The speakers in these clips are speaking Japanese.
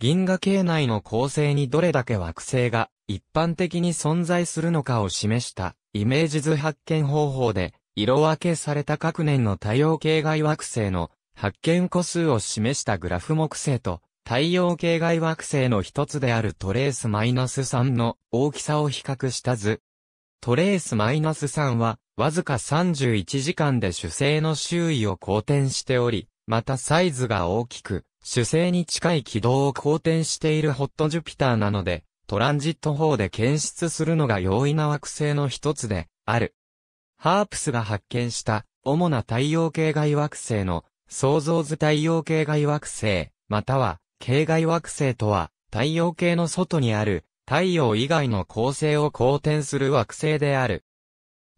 銀河系内の構成にどれだけ惑星が一般的に存在するのかを示したイメージ図発見方法で色分けされた各年の太陽系外惑星の発見個数を示したグラフ木星と太陽系外惑星の一つであるトレースマイナス -3 の大きさを比較した図。トレース -3 はわずか31時間で主星の周囲を公転しており、またサイズが大きく、主星に近い軌道を公転しているホットジュピターなので、トランジット法で検出するのが容易な惑星の一つである。ハープスが発見した主な太陽系外惑星の想像図太陽系外惑星、または系外惑星とは太陽系の外にある太陽以外の恒星を公転する惑星である。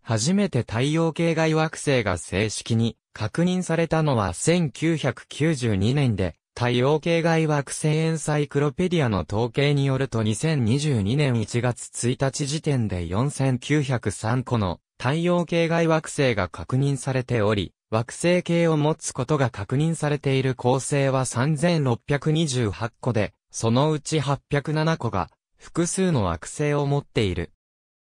初めて太陽系外惑星が正式に確認されたのは1992年で、太陽系外惑星エンサイクロペディアの統計によると2022年1月1日時点で4903個の太陽系外惑星が確認されており、惑星系を持つことが確認されている恒星は3628個で、そのうち807個が複数の惑星を持っている。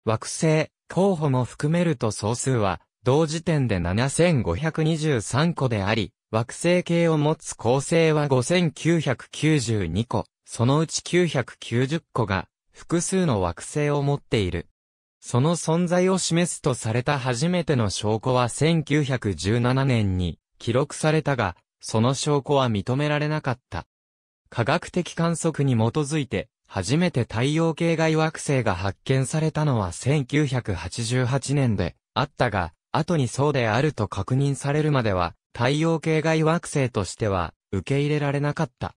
惑星、候補も含めると総数は同時点で7523個であり、惑星系を持つ恒星は5992個、そのうち990個が複数の惑星を持っている。その存在を示すとされた初めての証拠は1917年に記録されたが、その証拠は認められなかった。科学的観測に基づいて、初めて太陽系外惑星が発見されたのは1988年であったが、後にそうであると確認されるまでは、太陽系外惑星としては受け入れられなかった。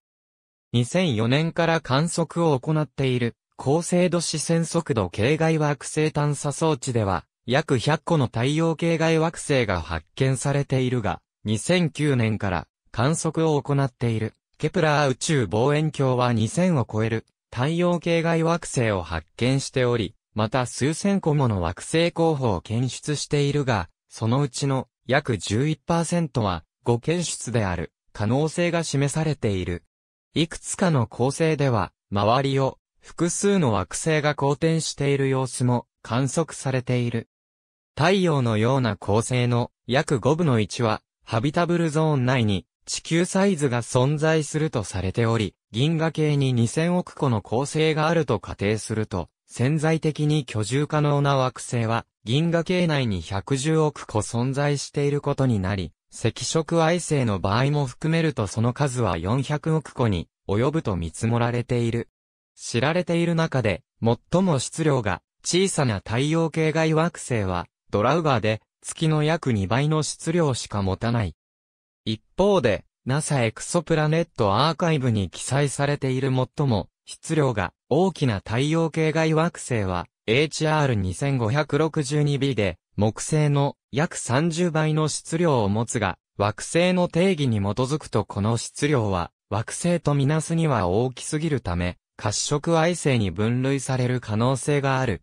2004年から観測を行っている高精度視線速度系外惑星探査装置では、約100個の太陽系外惑星が発見されているが、2009年から観測を行っている、ケプラー宇宙望遠鏡は2000を超える太陽系外惑星を発見しており、また数千個もの惑星候補を検出しているが、そのうちの約11%は誤検出である可能性が示されている。いくつかの構成では、周りを複数の惑星が公転している様子も観測されている。太陽のような構成の約5分の1は、ハビタブルゾーン内に地球サイズが存在するとされており、銀河系に2000億個の構成があると仮定すると、潜在的に居住可能な惑星は、銀河系内に110億個存在していることになり、赤色矮星の場合も含めるとその数は400億個に及ぶと見積もられている。知られている中で、最も質量が小さな太陽系外惑星は、ドラウガーで、月の約2倍の質量しか持たない。一方で、NASA エクソプラネットアーカイブに記載されている最も質量が大きな太陽系外惑星は HR2562b で木星の約30倍の質量を持つが惑星の定義に基づくとこの質量は惑星とみなすには大きすぎるため褐色矮星に分類される可能性がある。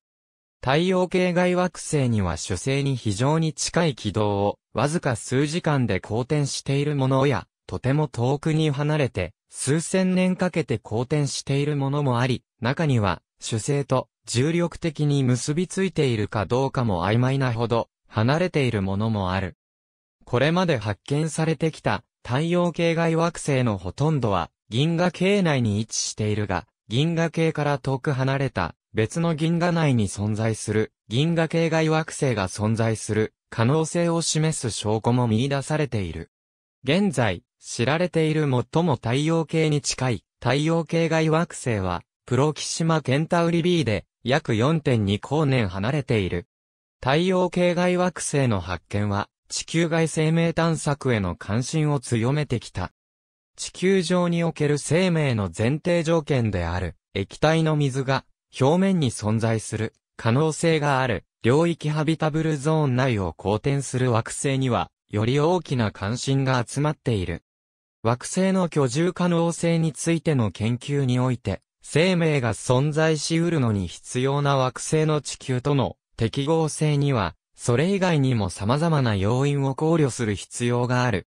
太陽系外惑星には主星に非常に近い軌道をわずか数時間で公転しているものや、とても遠くに離れて数千年かけて公転しているものもあり、中には主星と重力的に結びついているかどうかも曖昧なほど離れているものもある。これまで発見されてきた太陽系外惑星のほとんどは銀河系内に位置しているが、銀河系から遠く離れた別の銀河内に存在する銀河系外惑星が存在する可能性を示す証拠も見出されている。現在、知られている最も太陽系に近い太陽系外惑星は、プロキシマケンタウリ B で約4.2光年離れている。太陽系外惑星の発見は、地球外生命探索への関心を強めてきた。地球上における生命の前提条件である液体の水が表面に存在する可能性がある領域ハビタブルゾーン内を公転する惑星にはより大きな関心が集まっている。惑星の居住可能性についての研究において生命が存在し得るのに必要な惑星の地球との適合性にはそれ以外にも様々な要因を考慮する必要がある。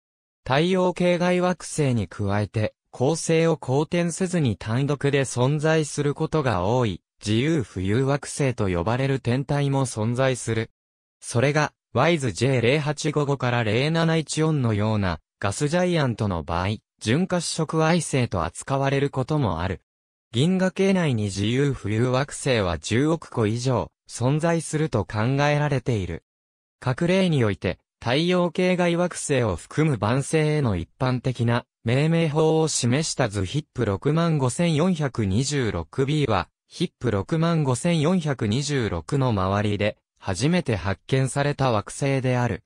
太陽系外惑星に加えて、構成を好転せずに単独で存在することが多い、自由浮遊惑星と呼ばれる天体も存在する。それが、WISE-J0855 から0714のようなガスジャイアントの場合、純褐色矮星と扱われることもある。銀河系内に自由浮遊惑星は10億個以上存在すると考えられている。各例において、太陽系外惑星を含む晩星への一般的な命名法を示した図ヒップ 65426B は、ヒップ65426の周りで初めて発見された惑星である。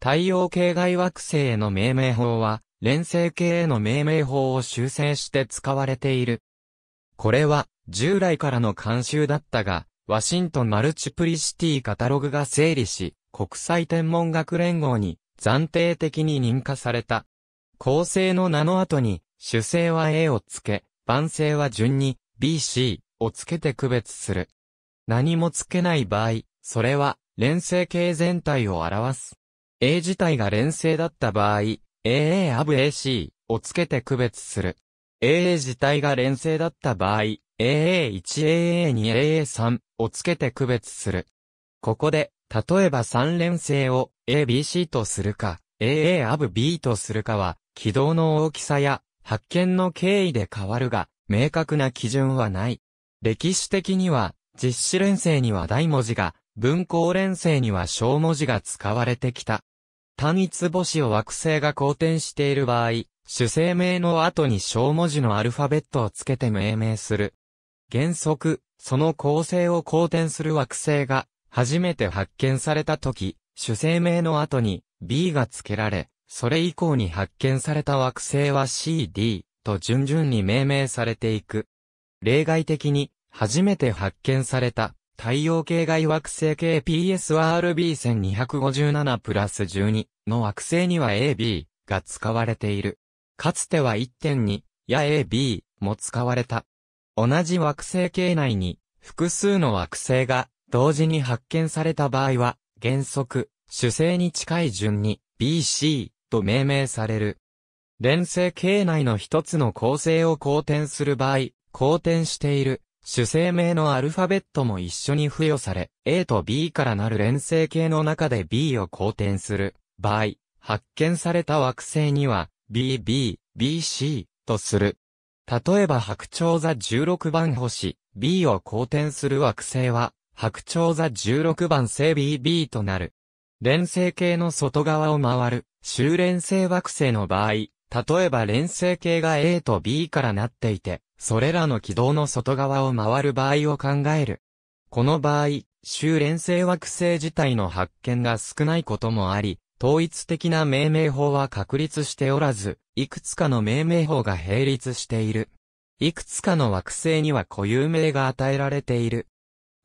太陽系外惑星への命名法は、連星系への命名法を修正して使われている。これは、従来からの慣習だったが、ワシントンマルチプリシティカタログが整理し、国際天文学連合に暫定的に認可された。構成の名の後に、主星は A を付け、晩星は順に B、C を付けて区別する。何も付けない場合、それは連星系全体を表す。A 自体が連星だった場合、AA アブ AC を付けて区別する。AA 自体が連星だった場合、AA1、AA2、AA3 を付けて区別する。ここで、例えば3連星を ABC とするか、AA アブ B とするかは、軌道の大きさや発見の経緯で変わるが、明確な基準はない。歴史的には、実施連星には大文字が、文公連星には小文字が使われてきた。単一星を惑星が公転している場合、主生名の後に小文字のアルファベットをつけて命名する。原則、その構成を公転する惑星が初めて発見された時、主生名の後に B が付けられ、それ以降に発見された惑星は C、D と順々に命名されていく。例外的に、初めて発見された太陽系外惑星系 PSRB1257 プラス12の惑星には AB が使われている。かつては1.2や AB も使われた。同じ惑星系内に複数の惑星が同時に発見された場合は原則主星に近い順に BC と命名される。連星系内の一つの構成を好転する場合、好転している主生名のアルファベットも一緒に付与され、A と B からなる連星系の中で B を好転する場合、発見された惑星には BB、BC とする。例えば白鳥座16番星 B を好転する惑星は白鳥座16番星 BB となる。連星系の外側を回る、周連星惑星の場合、例えば連星系が A と B からなっていて、それらの軌道の外側を回る場合を考える。この場合、周連星惑星自体の発見が少ないこともあり、統一的な命名法は確立しておらず、いくつかの命名法が並立している。いくつかの惑星には固有名が与えられている。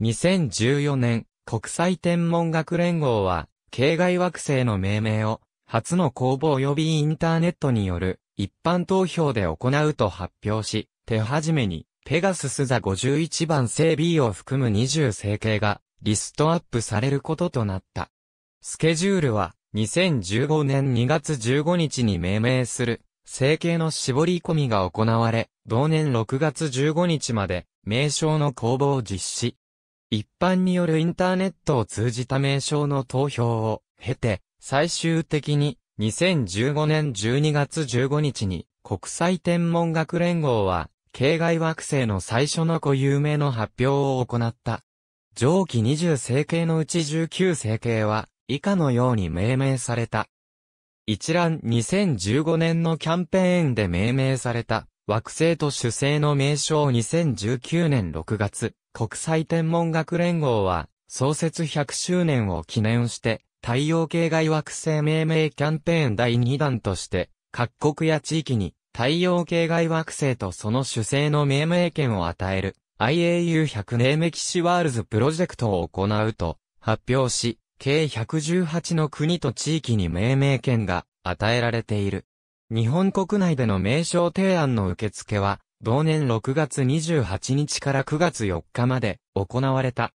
2014年、国際天文学連合は、系外惑星の命名を、初の公募及びインターネットによる一般投票で行うと発表し、手始めに、ペガスス座51番星 B を含む20星系がリストアップされることとなった。スケジュールは2015年2月15日に命名する星系の絞り込みが行われ、同年6月15日まで名称の公募を実施。一般によるインターネットを通じた名称の投票を経て、最終的に2015年12月15日に国際天文学連合は、系外惑星の最初の固有名の発表を行った。上記20星系のうち19星系は、以下のように命名された。一覧2015年のキャンペーンで命名された惑星と主星の名称2019年6月、国際天文学連合は創設100周年を記念して太陽系外惑星命名キャンペーン第2弾として各国や地域に太陽系外惑星とその主星の命名権を与える IAU100 ネーメキシワールズプロジェクトを行うと発表し、計118の国と地域に命名権が与えられている。日本国内での名称提案の受付は、同年6月28日から9月4日まで行われた。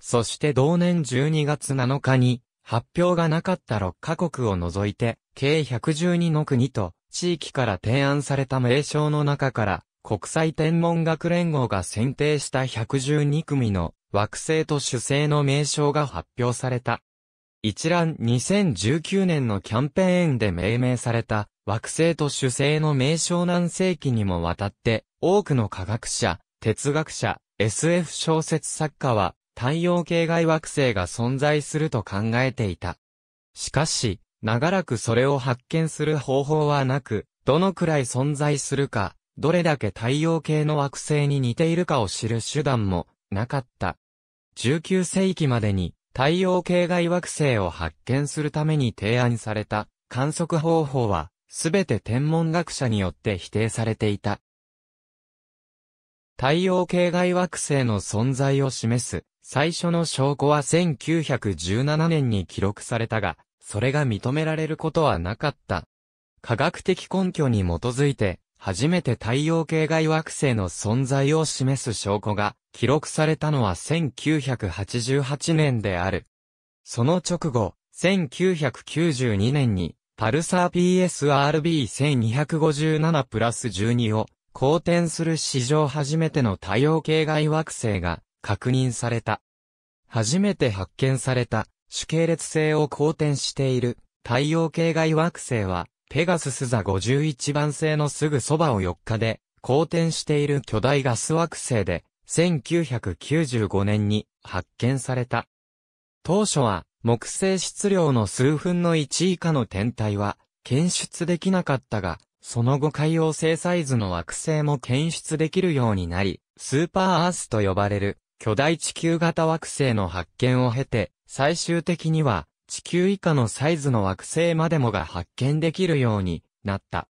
そして同年12月7日に発表がなかった6カ国を除いて、計112の国と地域から提案された名称の中から、国際天文学連合が選定した112組の惑星と主星の名称が発表された。一覧2019年のキャンペーンで命名された惑星と主星の名称何世紀にもわたって多くの科学者、哲学者、SF 小説作家は太陽系外惑星が存在すると考えていた。しかし、長らくそれを発見する方法はなく、どのくらい存在するか、どれだけ太陽系の惑星に似ているかを知る手段もなかった。19世紀までに太陽系外惑星を発見するために提案された観測方法はすべて天文学者によって否定されていた。太陽系外惑星の存在を示す最初の証拠は1917年に記録されたが、それが認められることはなかった。科学的根拠に基づいて、初めて太陽系外惑星の存在を示す証拠が記録されたのは1988年である。その直後、1992年にパルサー PSRB1257 プラス12を公転する史上初めての太陽系外惑星が確認された。初めて発見された主系列星を公転している太陽系外惑星はペガスス座51番星のすぐそばを4日で公転している巨大ガス惑星で1995年に発見された。当初は木星質量の数分の1以下の天体は検出できなかったが、その後海洋星サイズの惑星も検出できるようになり、スーパーアースと呼ばれる巨大地球型惑星の発見を経て、最終的には地球以下のサイズの惑星までもが発見できるようになった。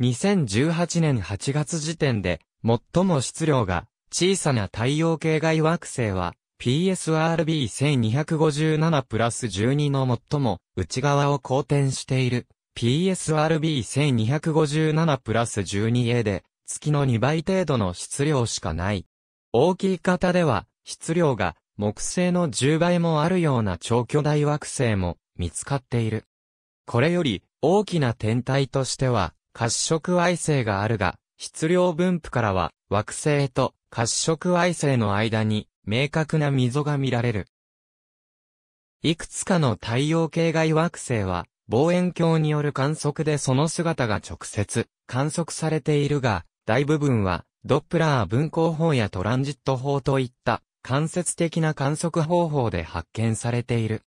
2018年8月時点で最も質量が小さな太陽系外惑星は PSRB1257 プラス12の最も内側を公転している PSRB1257 プラス 12A で月の2倍程度の質量しかない。大きい型では質量が木星の10倍もあるような超巨大惑星も見つかっている。これより大きな天体としては褐色矮星があるが、質量分布からは惑星と褐色矮星の間に明確な溝が見られる。いくつかの太陽系外惑星は望遠鏡による観測でその姿が直接観測されているが、大部分はドップラー分光法やトランジット法といった間接的な観測方法で発見されている。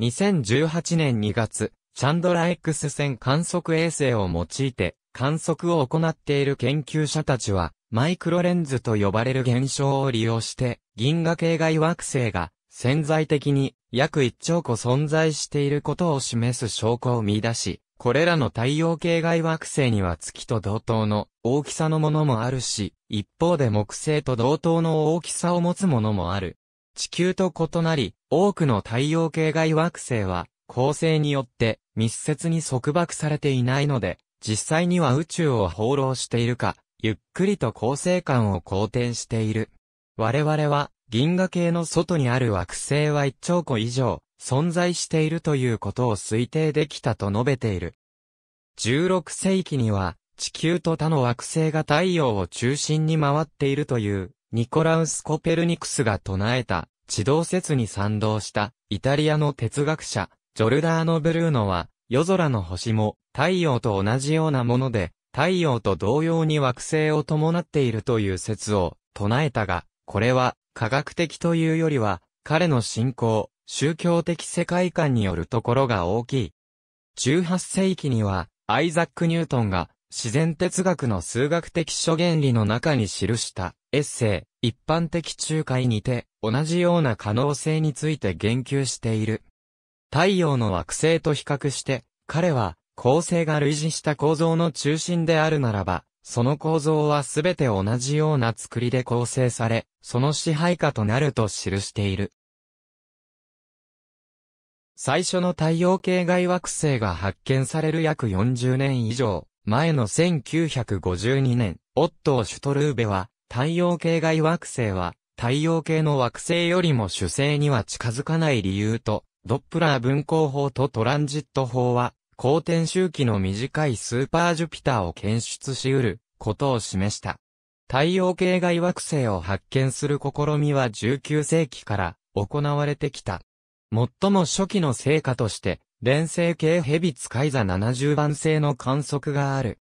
2018年2月、チャンドラ X 線観測衛星を用いて観測を行っている研究者たちは、マイクロレンズと呼ばれる現象を利用して、銀河系外惑星が潜在的に約1兆個存在していることを示す証拠を見出し、これらの太陽系外惑星には月と同等の大きさのものもあるし、一方で木星と同等の大きさを持つものもある。地球と異なり、多くの太陽系外惑星は、恒星によって密接に束縛されていないので、実際には宇宙を放浪しているか、ゆっくりと恒星間を公転している。我々は、銀河系の外にある惑星は1兆個以上、存在しているということを推定できたと述べている。16世紀には、地球と他の惑星が太陽を中心に回っているという、ニコラウス・コペルニクスが唱えた、地動説に賛同した、イタリアの哲学者、ジョルダーノ・ブルーノは、夜空の星も、太陽と同じようなもので、太陽と同様に惑星を伴っているという説を唱えたが、これは科学的というよりは、彼の信仰、宗教的世界観によるところが大きい。18世紀には、アイザック・ニュートンが自然哲学の数学的諸原理の中に記したエッセイ、一般的仲介にて同じような可能性について言及している。太陽の惑星と比較して、彼は構成が類似した構造の中心であるならば、その構造はすべて同じような作りで構成され、その支配下となると記している。最初の太陽系外惑星が発見される約40年以上前の1952年、オットー・シュトルーベは、太陽系外惑星は、太陽系の惑星よりも主星には近づかない理由と、ドップラー分光法とトランジット法は、公転周期の短いスーパージュピターを検出し得ることを示した。太陽系外惑星を発見する試みは19世紀から行われてきた。最も初期の成果として、連星系ヘビ使い座70番星の観測がある。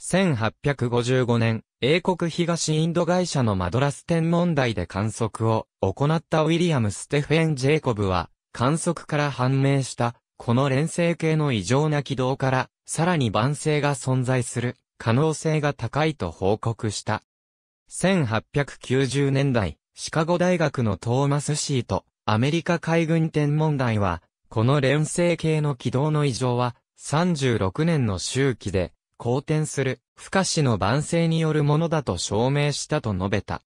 1855年、英国東インド会社のマドラス天文台で観測を行ったウィリアム・ステフェン・ジェイコブは、観測から判明したこの連星系の異常な軌道から、さらに晩星が存在する可能性が高いと報告した。1890年代、シカゴ大学のトーマス・シート、アメリカ海軍天文台は、この連星系の軌道の異常は、36年の周期で、好転する、不可視の晩星によるものだと証明したと述べた。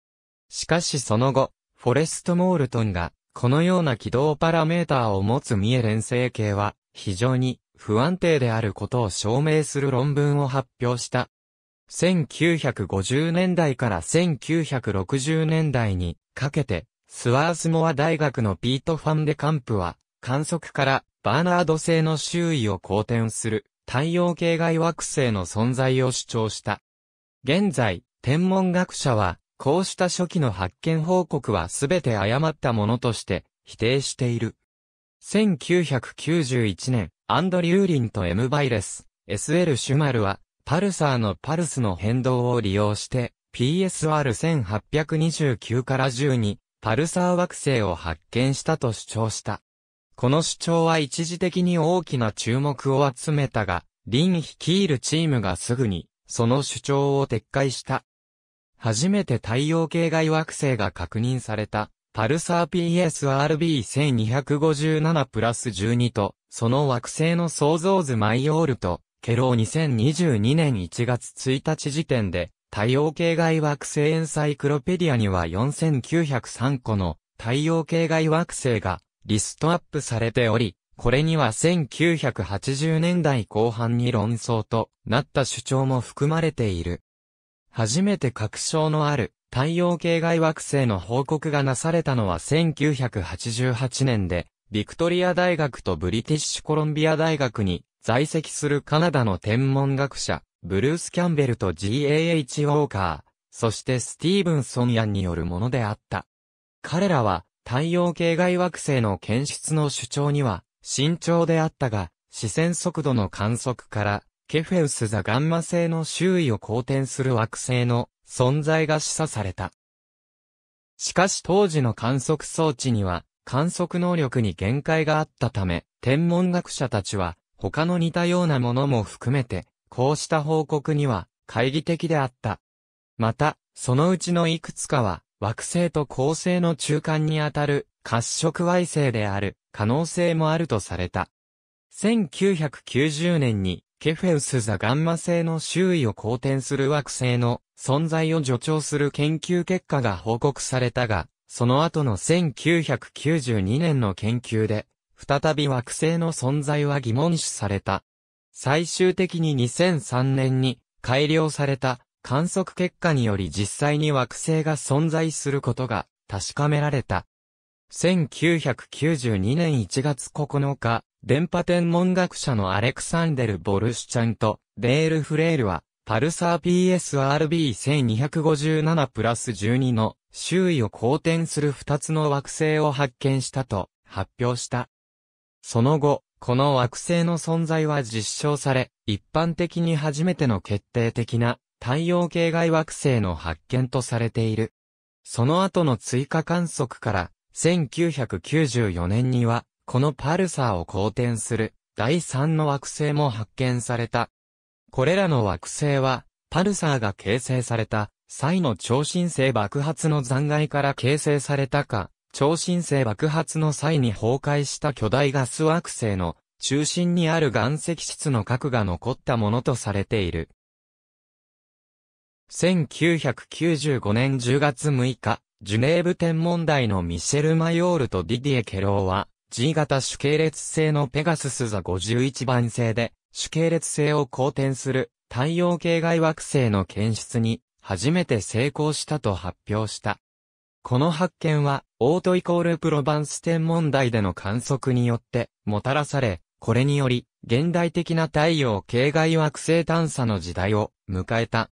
しかしその後、フォレスト・モールトンが、このような軌道パラメーターを持つ三重連星系は、非常に不安定であることを証明する論文を発表した。1950年代から1960年代にかけて、スワースモア大学のピート・ファンデカンプは、観測からバーナード星の周囲を公転する太陽系外惑星の存在を主張した。現在、天文学者はこうした初期の発見報告はすべて誤ったものとして否定している。1991年、アンドリューリンと M バイレス、SL シュマルは、パルサーのパルスの変動を利用して、PSR1829 から10に、パルサー惑星を発見したと主張した。この主張は一時的に大きな注目を集めたが、リン率いるチームがすぐに、その主張を撤回した。初めて太陽系外惑星が確認された、パルサー PSRB1257 プラス12と、その惑星の創造図マイオールと、ケロー2022年1月1日時点で、太陽系外惑星エンサイクロペディアには4903個の太陽系外惑星がリストアップされており、これには1980年代後半に論争となった主張も含まれている。初めて確証のある太陽系外惑星の報告がなされたのは1988年で、ビクトリア大学とブリティッシュコロンビア大学に在籍するカナダの天文学者、ブルース・キャンベルと GAH ウォーカー、そしてスティーブンソンヤンによるものであった。彼らは太陽系外惑星の検出の主張には慎重であったが、視線速度の観測からケフェウス座ガンマ星の周囲を公転する惑星の存在が示唆された。しかし当時の観測装置には観測能力に限界があったため、天文学者たちは他の似たようなものも含めて、こうした報告には懐疑的であった。また、そのうちのいくつかは惑星と恒星の中間にあたる褐色矮星である可能性もあるとされた。1990年にケフェウス座ガンマ星の周囲を公転する惑星の存在を助長する研究結果が報告されたが、その後の1992年の研究で、再び惑星の存在は疑問視された。最終的に2003年に改良された観測結果により実際に惑星が存在することが確かめられた。1992年1月9日、電波天文学者のアレクサンデル・ボルシュチャンとデール・フレールは、パルサー PSRB1257 プラス12の周囲を公転する2つの惑星を発見したと発表した。その後、この惑星の存在は実証され、一般的に初めての決定的な太陽系外惑星の発見とされている。その後の追加観測から、1994年には、このパルサーを公転する第3の惑星も発見された。これらの惑星は、パルサーが形成された際の超新星爆発の残骸から形成されたか、超新星爆発の際に崩壊した巨大ガス惑星の中心にある岩石質の核が残ったものとされている。1995年10月6日、ジュネーブ天文台のミシェル・マヨールとディディエ・ケローは、G 型主系列星のペガスス座51番星で、主系列星を公転する太陽系外惑星の検出に初めて成功したと発表した。この発見は、オートイコールプロバンス天文台での観測によってもたらされ、これにより、現代的な太陽系外惑星探査の時代を迎えた。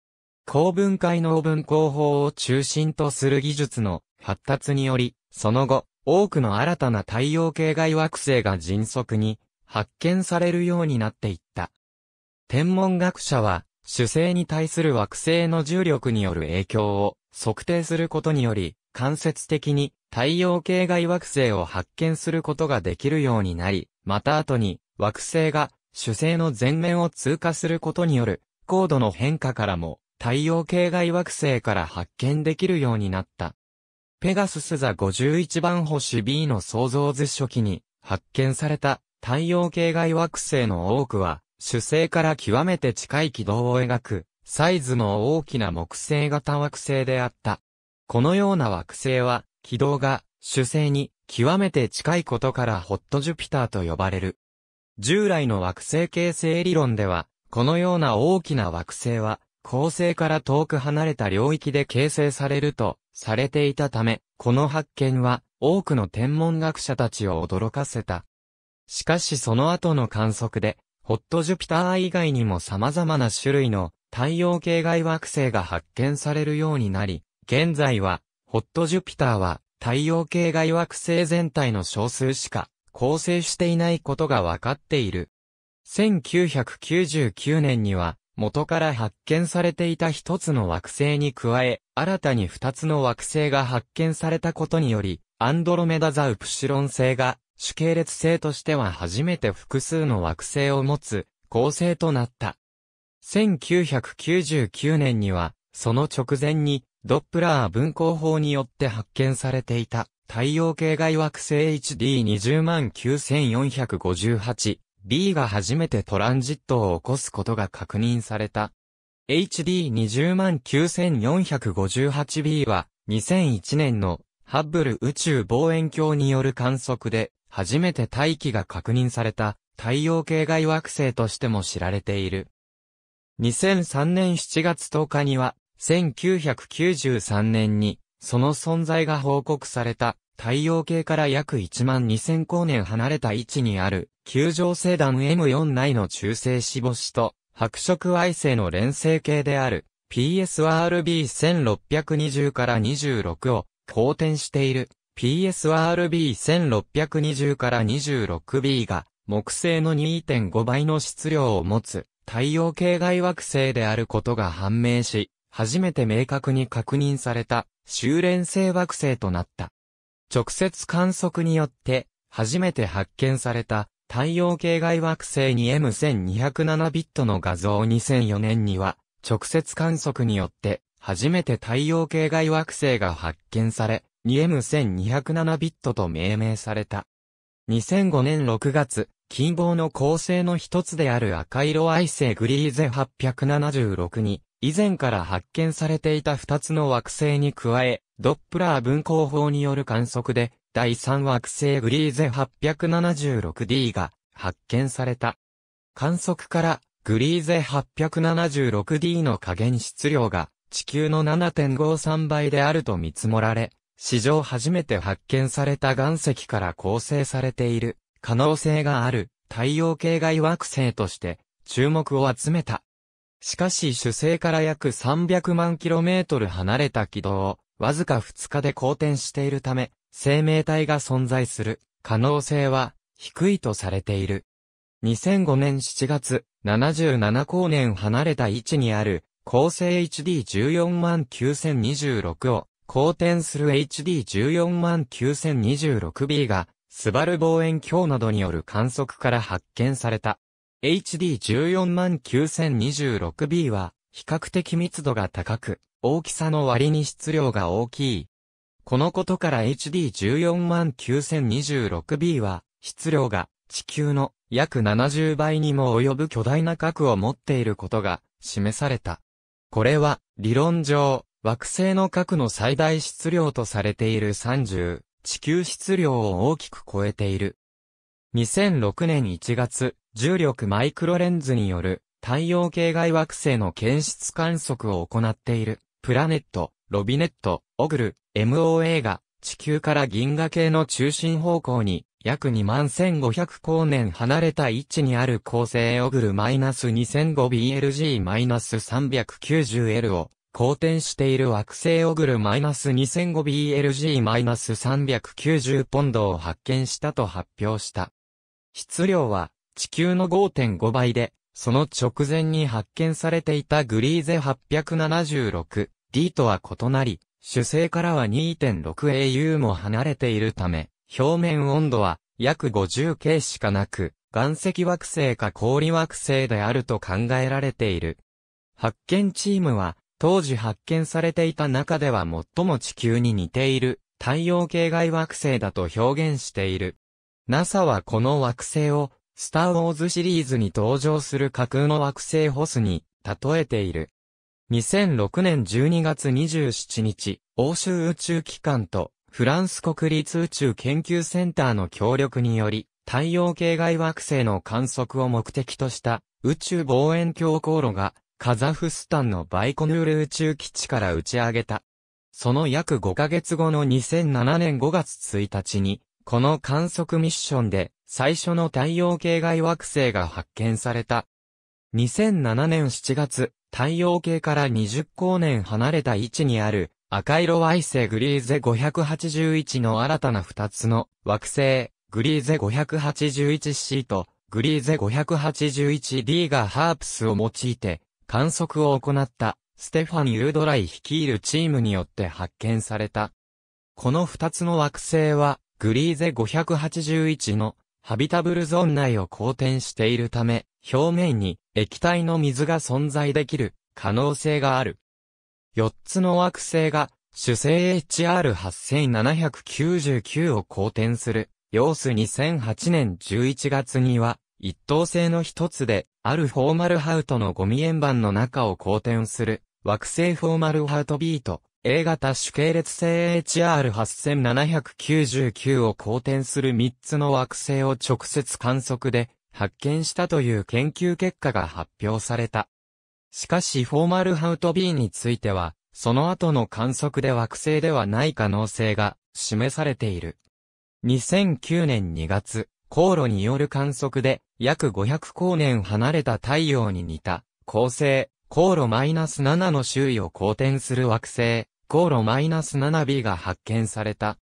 高分解能分光法を中心とする技術の発達により、その後、多くの新たな太陽系外惑星が迅速に発見されるようになっていった。天文学者は、主星に対する惑星の重力による影響を測定することにより、間接的に太陽系外惑星を発見することができるようになり、また後に惑星が主星の前面を通過することによる高度の変化からも太陽系外惑星から発見できるようになった。ペガスス座51番星 B の創造図初期に発見された太陽系外惑星の多くは主星から極めて近い軌道を描く、サイズの大きな木星型惑星であった。このような惑星は、軌道が主星に極めて近いことからホットジュピターと呼ばれる。従来の惑星形成理論では、このような大きな惑星は、恒星から遠く離れた領域で形成されるとされていたため、この発見は多くの天文学者たちを驚かせた。しかしその後の観測で、ホットジュピター以外にも様々な種類の太陽系外惑星が発見されるようになり、現在は、ホットジュピターは太陽系外惑星全体の少数しか構成していないことが分かっている。1999年には、元から発見されていた一つの惑星に加え、新たに二つの惑星が発見されたことにより、アンドロメダザウプシロン星が主系列星としては初めて複数の惑星を持つ構成となった。1999年には、その直前に、ドップラー分光法によって発見されていた、太陽系外惑星 HD209,458、B が初めてトランジットを起こすことが確認された。HD209,458B は、2001年のハッブル宇宙望遠鏡による観測で、初めて大気が確認された太陽系外惑星としても知られている。2003年7月10日には、1993年に、その存在が報告された太陽系から約1万2000光年離れた位置にある、球状星団 M4 内の中性子星と、白色矮星の連星系である、PSRB1620 から26を、好転している。PSRB1620 から 26B が木星の2.5倍の質量を持つ太陽系外惑星であることが判明し、初めて明確に確認された修練星惑星となった。直接観測によって初めて発見された太陽系外惑星に M1207 ビットの画像2004年には直接観測によって初めて太陽系外惑星が発見され、2M1207 ビットと命名された。2005年6月、近傍の恒星の一つである赤色矮星グリーゼ876に、以前から発見されていた二つの惑星に加え、ドップラー分光法による観測で、第三惑星グリーゼ 876D が発見された。観測からグリーゼ 876D の加減質量が地球の7.53倍であると見積もられ、史上初めて発見された岩石から構成されている可能性がある太陽系外惑星として注目を集めた。しかし主星から約300万 km 離れた軌道をわずか2日で公転しているため生命体が存在する可能性は低いとされている。2005年7月、77光年離れた位置にある、恒星 HD149,026 を好転する HD149,026B が、スバル望遠鏡などによる観測から発見された。HD149,026B は、比較的密度が高く、大きさの割に質量が大きい。このことから HD149,026B は、質量が地球の約70倍にも及ぶ巨大な核を持っていることが示された。これは、理論上、惑星の核の最大質量とされている30、地球質量を大きく超えている。2006年1月、重力マイクロレンズによる太陽系外惑星の検出観測を行っている、プラネット、ロビネット、オグル、MOA が地球から銀河系の中心方向に約2万1500光年離れた位置にある恒星オグル -2005BLG-390L を公転している惑星オグル -2005BLG-390 ポンドを発見したと発表した。質量は地球の5.5倍で、その直前に発見されていたグリーゼ 876D とは異なり、主星からは 2.6AU も離れているため、表面温度は約 50K しかなく、岩石惑星か氷惑星であると考えられている。発見チームは、当時発見されていた中では最も地球に似ている太陽系外惑星だと表現している。NASA はこの惑星を、スター・ウォーズシリーズに登場する架空の惑星ホスに例えている。2006年12月27日、欧州宇宙機関とフランス国立宇宙研究センターの協力により、太陽系外惑星の観測を目的とした宇宙望遠鏡航路がカザフスタンのバイコヌール宇宙基地から打ち上げた。その約5ヶ月後の2007年5月1日に、この観測ミッションで最初の太陽系外惑星が発見された。2007年7月、太陽系から20光年離れた位置にある赤色矮星グリーゼ581の新たな2つの惑星、グリーゼ 581C とグリーゼ 581D がハープスを用いて観測を行ったステファン・ユードライ率いるチームによって発見された。この2つの惑星はグリーゼ581のハビタブルゾーン内を公転しているため、表面に液体の水が存在できる可能性がある。4つの惑星が主星 HR8799 を公転する。ヨース2008年11月には、一等星の一つで、あるフォーマルハウトのゴミ円盤の中を公転する、惑星フォーマルハウトビート、A 型主系列星 HR8799 を公転する3つの惑星を直接観測で発見したという研究結果が発表された。しかしフォーマルハウト B については、その後の観測で惑星ではない可能性が示されている。2009年2月、航路による観測で約500光年離れた太陽に似た恒星、航路 -7 の周囲を公転する惑星、航路 -7b が発見された。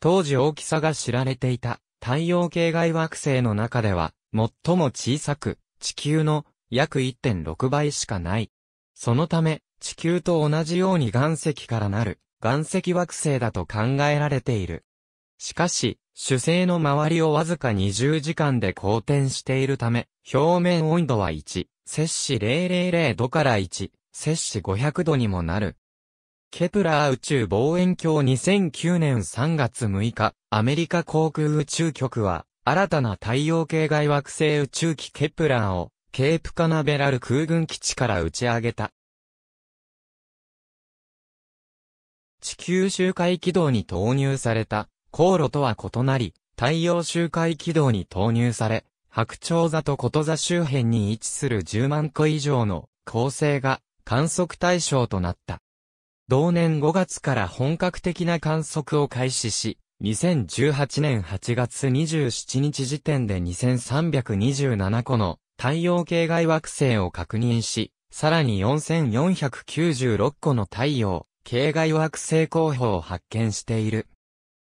当時大きさが知られていた太陽系外惑星の中では最も小さく地球の約1.6倍しかない。そのため、地球と同じように岩石からなる岩石惑星だと考えられている。しかし、主星の周りをわずか20時間で公転しているため、表面温度は1、摂氏000度から1、摂氏500度にもなる。ケプラー宇宙望遠鏡2009年3月6日、アメリカ航空宇宙局は、新たな太陽系外惑星宇宙機ケプラーをケープカナベラル空軍基地から打ち上げた。地球周回軌道に投入された航路とは異なり、太陽周回軌道に投入され、白鳥座とこと座周辺に位置する10万個以上の恒星が観測対象となった。同年5月から本格的な観測を開始し、2018年8月27日時点で2327個の太陽系外惑星を確認し、さらに4496個の太陽系外惑星候補を発見している。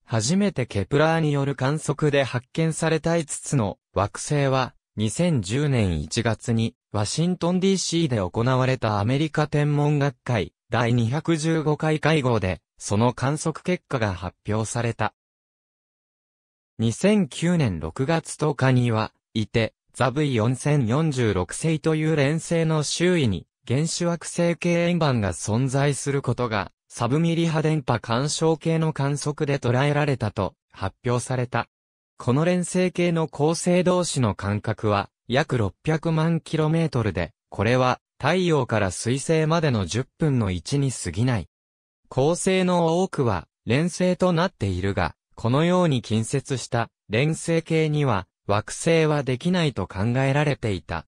初めてケプラーによる観測で発見された5つの惑星は、2010年1月にワシントン DC で行われたアメリカ天文学会第215回会合で、その観測結果が発表された。2009年6月10日には、いて、ザ V4046 星という連星の周囲に原子惑星系円盤が存在することが、サブミリ波電波干渉計の観測で捉えられたと発表された。この連星系の恒星同士の間隔は約600万 km で、これは太陽から水星までの10分の1に過ぎない。恒星の多くは連星となっているが、このように近接した連星系には惑星はできないと考えられていた。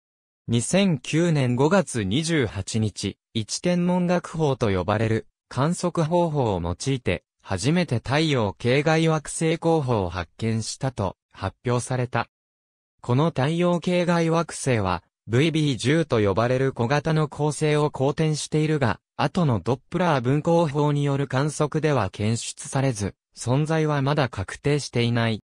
2009年5月28日、一天文学法と呼ばれる観測方法を用いて、初めて太陽系外惑星候補を発見したと発表された。この太陽系外惑星は VB10 と呼ばれる小型の恒星を公転しているが、後のドップラー分光法による観測では検出されず、存在はまだ確定していない。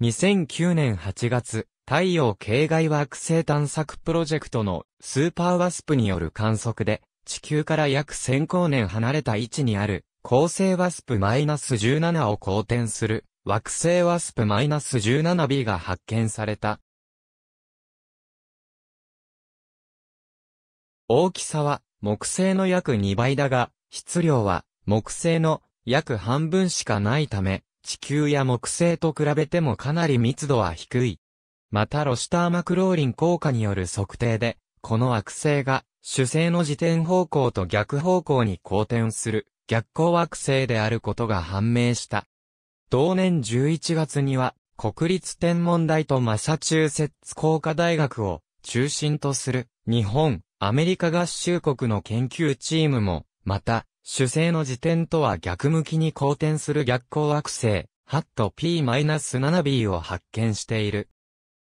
2009年8月、太陽系外惑星探索プロジェクトのスーパーワスプによる観測で、地球から約1000光年離れた位置にある、恒星ワスプ -17 を公転する、惑星ワスプ -17b が発見された。大きさは木星の約2倍だが、質量は木星の約半分しかないため、地球や木星と比べてもかなり密度は低い。またロシターマクローリン効果による測定で、この惑星が主星の自転方向と逆方向に公転する逆光惑星であることが判明した。同年11月には国立天文台とマサチューセッツ工科大学を中心とする日本、アメリカ合衆国の研究チームも、また主星の自転とは逆向きに公転する逆光惑星、ハット P-7b を発見している。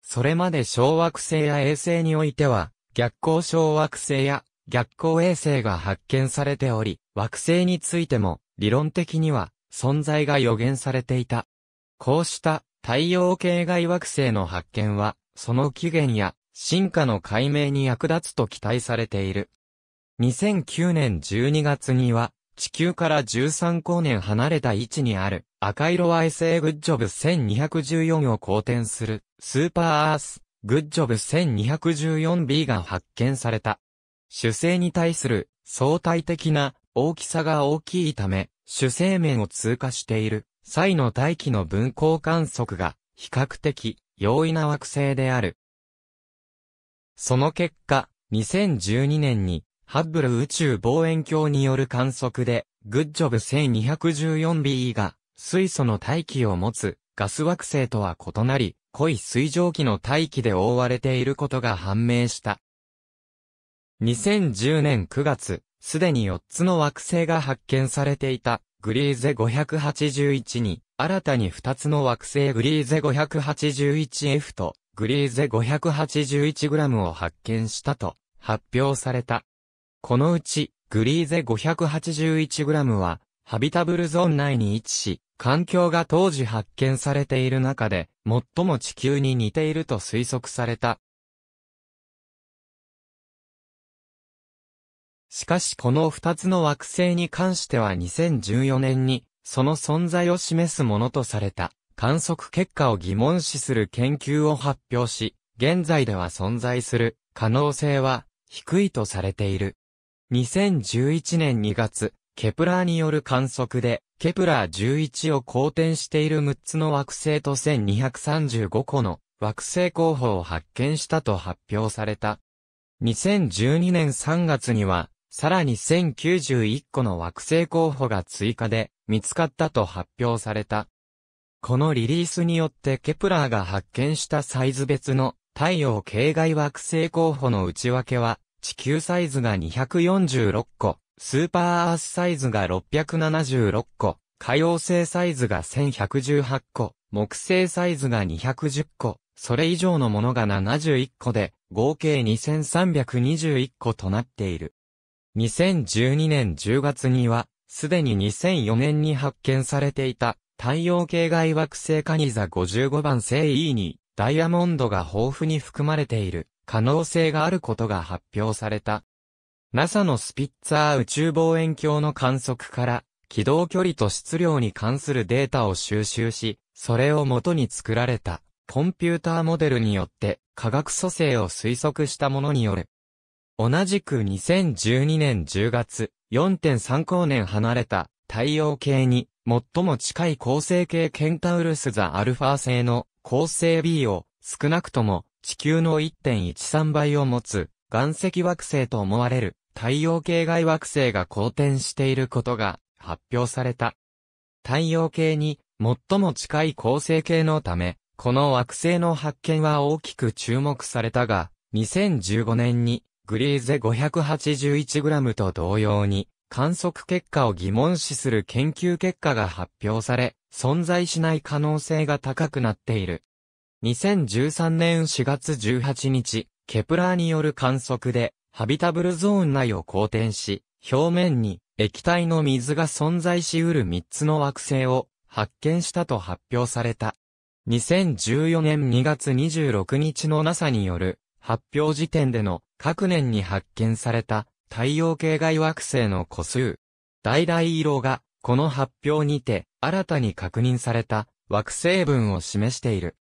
それまで小惑星や衛星においては、逆光小惑星や逆光衛星が発見されており、惑星についても理論的には存在が予言されていた。こうした太陽系外惑星の発見は、その起源や進化の解明に役立つと期待されている。2009年12月には、地球から13光年離れた位置にある赤色矮星グッジョブ1214を公転するスーパーアースグッジョブ 1214b が発見された。主星に対する相対的な大きさが大きいため、主星面を通過している際の大気の分光観測が比較的容易な惑星である。その結果、2012年にハッブル宇宙望遠鏡による観測で、グッジョブ 1214b が、水素の大気を持つガス惑星とは異なり、濃い水蒸気の大気で覆われていることが判明した。2010年9月、すでに4つの惑星が発見されていたグリーゼ581に、新たに2つの惑星グリーゼ 581F とグリーゼ 581g を発見したと発表された。このうち、グリーゼ 581g は、ハビタブルゾーン内に位置し、環境が当時発見されている中で、最も地球に似ていると推測された。しかしこの二つの惑星に関しては2014年に、その存在を示すものとされた観測結果を疑問視する研究を発表し、現在では存在する可能性は低いとされている。2011年2月、ケプラーによる観測で、ケプラー11を公転している6つの惑星と1235個の惑星候補を発見したと発表された。2012年3月には、さらに1091個の惑星候補が追加で見つかったと発表された。このリリースによってケプラーが発見したサイズ別の太陽系外惑星候補の内訳は地球サイズが246個、スーパーアースサイズが676個、海王星サイズが1118個、木星サイズが210個、それ以上のものが71個で、合計2321個となっている。2012年10月には、すでに2004年に発見されていた太陽系外惑星カニザ55番星 E にダイヤモンドが豊富に含まれている可能性があることが発表された。NASA のスピッツァー宇宙望遠鏡の観測から、軌道距離と質量に関するデータを収集し、それを元に作られた、コンピューターモデルによって、科学組成を推測したものによる。同じく2012年10月、4.3光年離れた太陽系に最も近い恒星系ケンタウルスザアルファ星の恒星 B を少なくとも地球の1.13倍を持つ岩石惑星と思われる太陽系外惑星が公転していることが発表された。太陽系に最も近い恒星系のため、この惑星の発見は大きく注目されたが、2015年にグリーゼ 581g と同様に観測結果を疑問視する研究結果が発表され、存在しない可能性が高くなっている。2013年4月18日、ケプラーによる観測で、ハビタブルゾーン内を公転し、表面に液体の水が存在しうる3つの惑星を発見したと発表された。2014年2月26日の NASA による発表時点での各年に発見された太陽系外惑星の個数。大々色がこの発表にて新たに確認された惑星群を示している。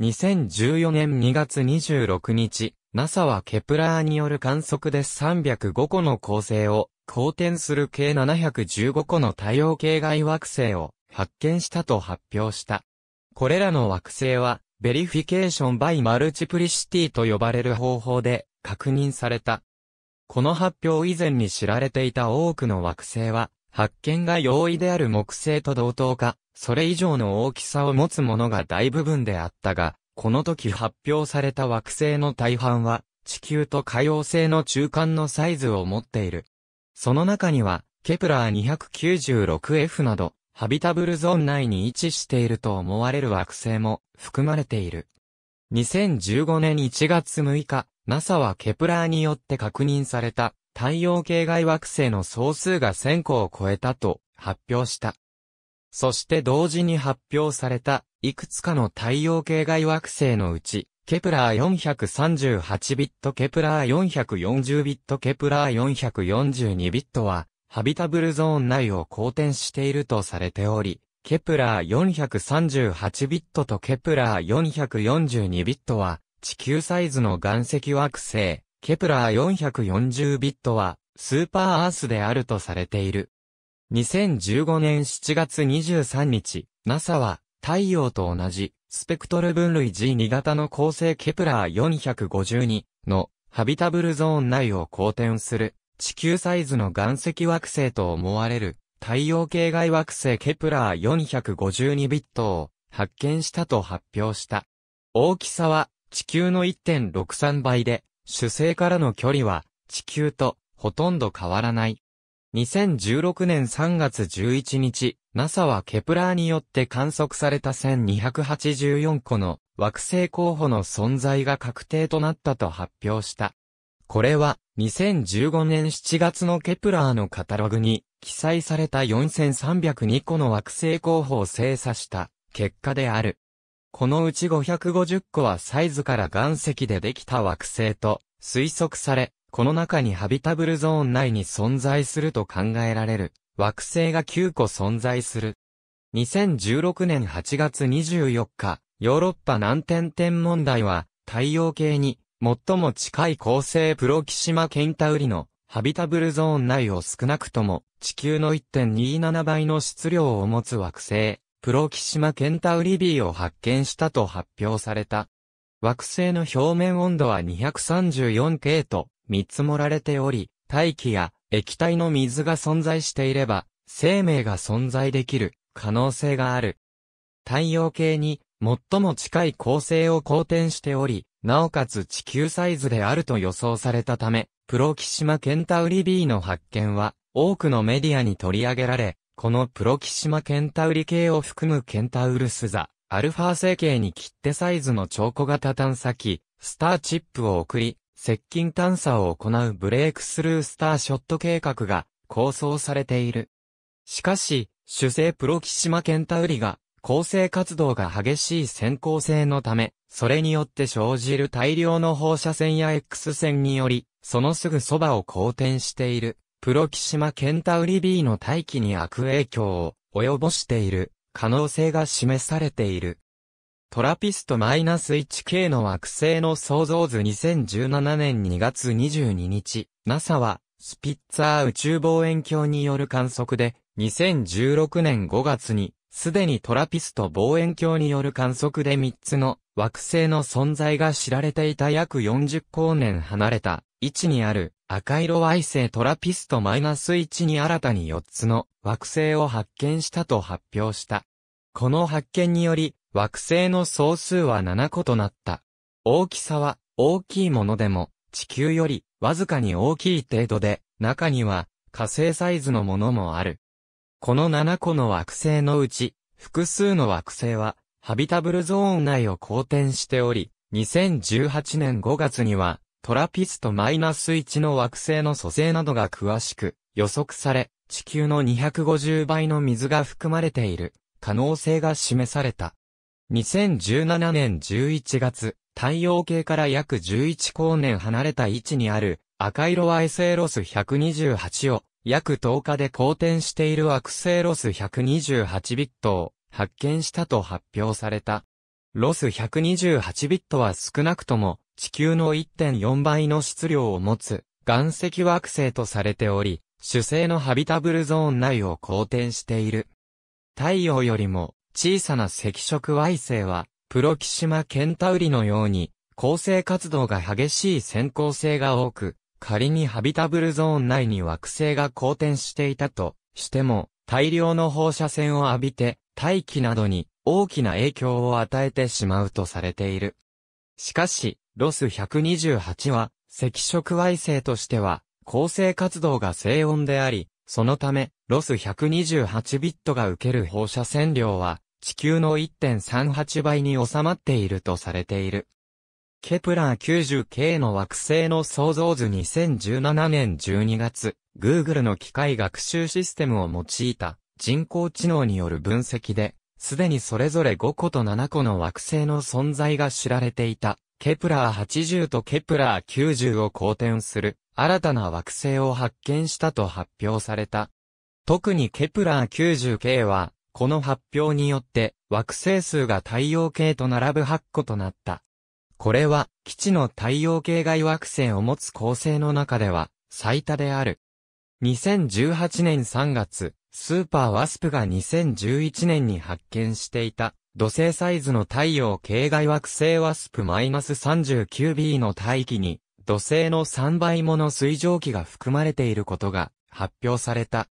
2014年2月26日、NASA はケプラーによる観測で305個の恒星を公転する計715個の太陽系外惑星を発見したと発表した。これらの惑星は、 verification by multiplicity と呼ばれる方法で確認された。この発表以前に知られていた多くの惑星は、発見が容易である木星と同等か、それ以上の大きさを持つものが大部分であったが、この時発表された惑星の大半は、地球と海王星の中間のサイズを持っている。その中には、ケプラー 296F など、ハビタブルゾーン内に位置していると思われる惑星も含まれている。2015年1月6日、NASA はケプラーによって確認された太陽系外惑星の総数が1000個を超えたと発表した。そして同時に発表されたいくつかの太陽系外惑星のうち、ケプラー438ビット、ケプラー440ビット、ケプラー442ビットはハビタブルゾーン内を公転しているとされており、ケプラー438ビットとケプラー442ビットは、地球サイズの岩石惑星、ケプラー440ビットは、スーパーアースであるとされている。2015年7月23日、NASA は、太陽と同じ、スペクトル分類 G2 型の恒星ケプラー452の、ハビタブルゾーン内を公転する地球サイズの岩石惑星と思われる太陽系外惑星ケプラー452ビットを発見したと発表した。大きさは地球の1.63倍で、主星からの距離は地球とほとんど変わらない。2016年3月11日、NASA はケプラーによって観測された1284個の惑星候補の存在が確定となったと発表した。これは2015年7月のケプラーのカタログに記載された4302個の惑星候補を精査した結果である。このうち550個はサイズから岩石でできた惑星と推測され、この中にハビタブルゾーン内に存在すると考えられる惑星が9個存在する。2016年8月24日、ヨーロッパ南天天文台は太陽系に最も近い恒星プロキシマケンタウリのハビタブルゾーン内を少なくとも地球の1.27倍の質量を持つ惑星、プロキシマケンタウリ B を発見したと発表された。惑星の表面温度は 234K と見積もられており、大気や液体の水が存在していれば、生命が存在できる可能性がある。太陽系に最も近い恒星を公転しており、なおかつ地球サイズであると予想されたため、プロキシマケンタウリ B の発見は、多くのメディアに取り上げられ、このプロキシマケンタウリ系を含むケンタウルス座、アルファ星系に切手サイズの超小型探査機、スターチップを送り、接近探査を行うブレイクスルースターショット計画が構想されている。しかし、主星プロキシマケンタウリが構成活動が激しい先行性のため、それによって生じる大量の放射線や X 線により、そのすぐそばを好転している、プロキシマケンタウリ B の大気に悪影響を及ぼしている可能性が示されている。トラピスト -1K の惑星の創造図2017年2月22日、NASA はスピッツァー宇宙望遠鏡による観測で2016年5月にすでにトラピスト望遠鏡による観測で3つの惑星の存在が知られていた。約40光年離れた。位置にある赤色矮星トラピスト -1 に新たに4つの惑星を発見したと発表した。この発見により惑星の総数は7個となった。大きさは大きいものでも地球よりわずかに大きい程度で中には火星サイズのものもある。この7個の惑星のうち、複数の惑星は、ハビタブルゾーン内を公転しており、2018年5月には、トラピストマイナス -1 の惑星の組成などが詳しく予測され、地球の250倍の水が含まれている可能性が示された。2017年11月、太陽系から約11光年離れた位置にある赤色矮星ロス128を約10日で公転している惑星ロス128ビットを発見したと発表された。ロス128ビットは少なくとも地球の1.4倍の質量を持つ岩石惑星とされており、主星のハビタブルゾーン内を公転している。太陽よりも小さな赤色矮星は、プロキシマケンタウリのように、恒星活動が激しい閃光星が多く、仮にハビタブルゾーン内に惑星が公転していたとしても、大量の放射線を浴びて、大気などに大きな影響を与えてしまうとされている。しかし、ロス128は、赤色矮星としては、恒星活動が静穏であり、そのため、ロス128b が受ける放射線量は、地球の1.38倍に収まっているとされている。ケプラー 90K の惑星の創造図2017年12月、Google の機械学習システムを用いた人工知能による分析で、すでにそれぞれ5個と7個の惑星の存在が知られていた、ケプラー80とケプラー90を公転する新たな惑星を発見したと発表された。特にケプラー 90K は、この発表によって惑星数が太陽系と並ぶ8個となった。これは基地の太陽系外惑星を持つ構成の中では最多である。2018年3月、スーパーワスプが2011年に発見していた土星サイズの太陽系外惑星ワスプ -39b の大気に土星の3倍もの水蒸気が含まれていることが発表された。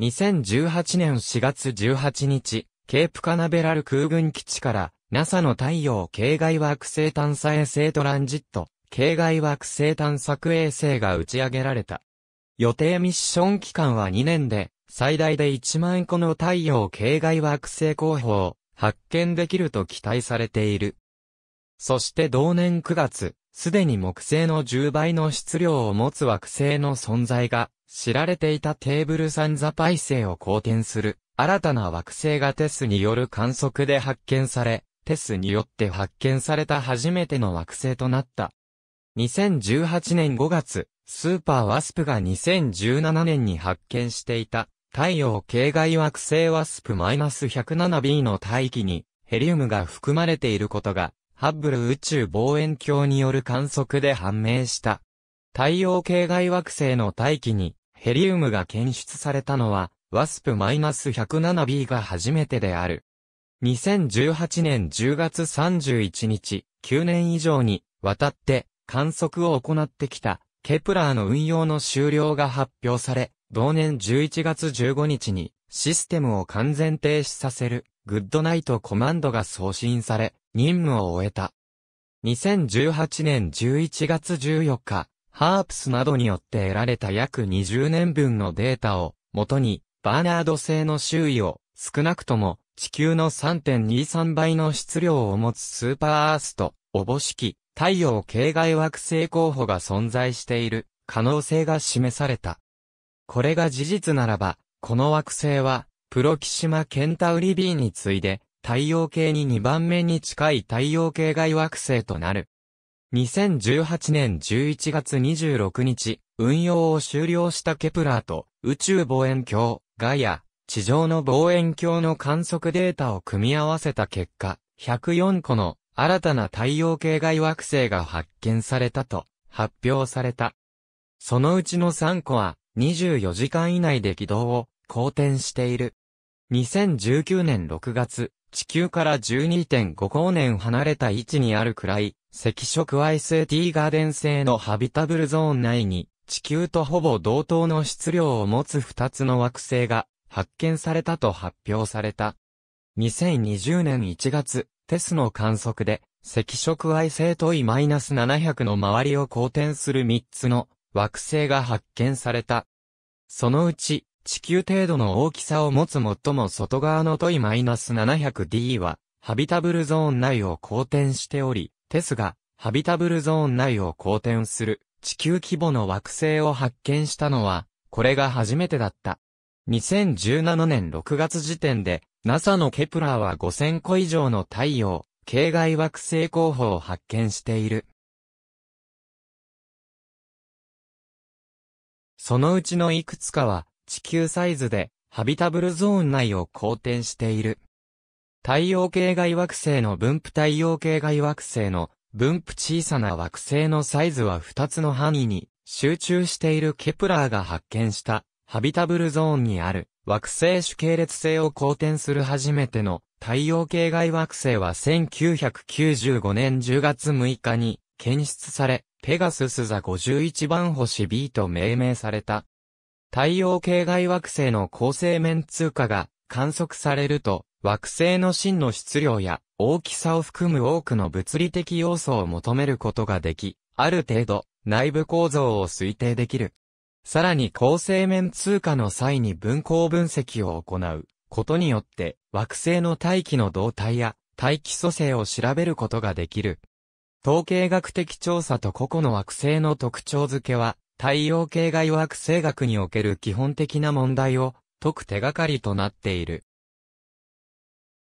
2018年4月18日、ケープカナベラル空軍基地から NASA の太陽系外惑星探査衛星トランジット、系外惑星探索衛星が打ち上げられた。予定ミッション期間は2年で、最大で1万個の太陽系外惑星候補を発見できると期待されている。そして同年9月、すでに木星の10倍の質量を持つ惑星の存在が知られていたテーブルサンザパイ星を好転する新たな惑星がテスによる観測で発見され、テスによって発見された初めての惑星となった。2018年5月、スーパーワスプが2017年に発見していた太陽系外惑星ワスプ -107b の大気にヘリウムが含まれていることがハッブル宇宙望遠鏡による観測で判明した。太陽系外惑星の大気にヘリウムが検出されたのは、ワスプ -107b が初めてである。2018年10月31日、9年以上にわたって観測を行ってきたケプラーの運用の終了が発表され、同年11月15日にシステムを完全停止させるグッドナイトコマンドが送信され、任務を終えた。2018年11月14日、ハープスなどによって得られた約20年分のデータを元に、バーナード星の周囲を少なくとも地球の3.23倍の質量を持つスーパーアースとおぼしき太陽系外惑星候補が存在している可能性が示された。これが事実ならば、この惑星はプロキシマケンタウリ B に次いで太陽系に2番目に近い太陽系外惑星となる。2018年11月26日、運用を終了したケプラーと宇宙望遠鏡、ガイア、地上の望遠鏡の観測データを組み合わせた結果、104個の新たな太陽系外惑星が発見されたと発表された。そのうちの3個は24時間以内で軌道を公転している。2019年6月、地球から12.5光年離れた位置にあるくらい、赤色 ICT ガーデン製のハビタブルゾーン内に、地球とほぼ同等の質量を持つ2つの惑星が発見されたと発表された。2020年1月、テスの観測で、赤色矮星トイ -700 の周りを公転する3つの惑星が発見された。そのうち、地球程度の大きさを持つ最も外側のトイ -700D は、ハビタブルゾーン内を公転しており、テスが、ハビタブルゾーン内を公転する、地球規模の惑星を発見したのは、これが初めてだった。2017年6月時点で、NASA のケプラーは5000個以上の太陽系外惑星候補を発見している。そのうちのいくつかは、地球サイズで、ハビタブルゾーン内を公転している。太陽系外惑星の分布太陽系外惑星の分布小さな惑星のサイズは2つの範囲に集中しているケプラーが発見したハビタブルゾーンにある惑星主系列星を公転する初めての太陽系外惑星は1995年10月6日に検出され、ペガスス座51番星 B と命名された。太陽系外惑星の構成面通過が観測されると、惑星の真の質量や大きさを含む多くの物理的要素を求めることができ、ある程度内部構造を推定できる。さらに構成面通過の際に分光分析を行うことによって惑星の大気の動態や大気組成を調べることができる。統計学的調査と個々の惑星の特徴付けは太陽系外惑星学における基本的な問題を解く手がかりとなっている。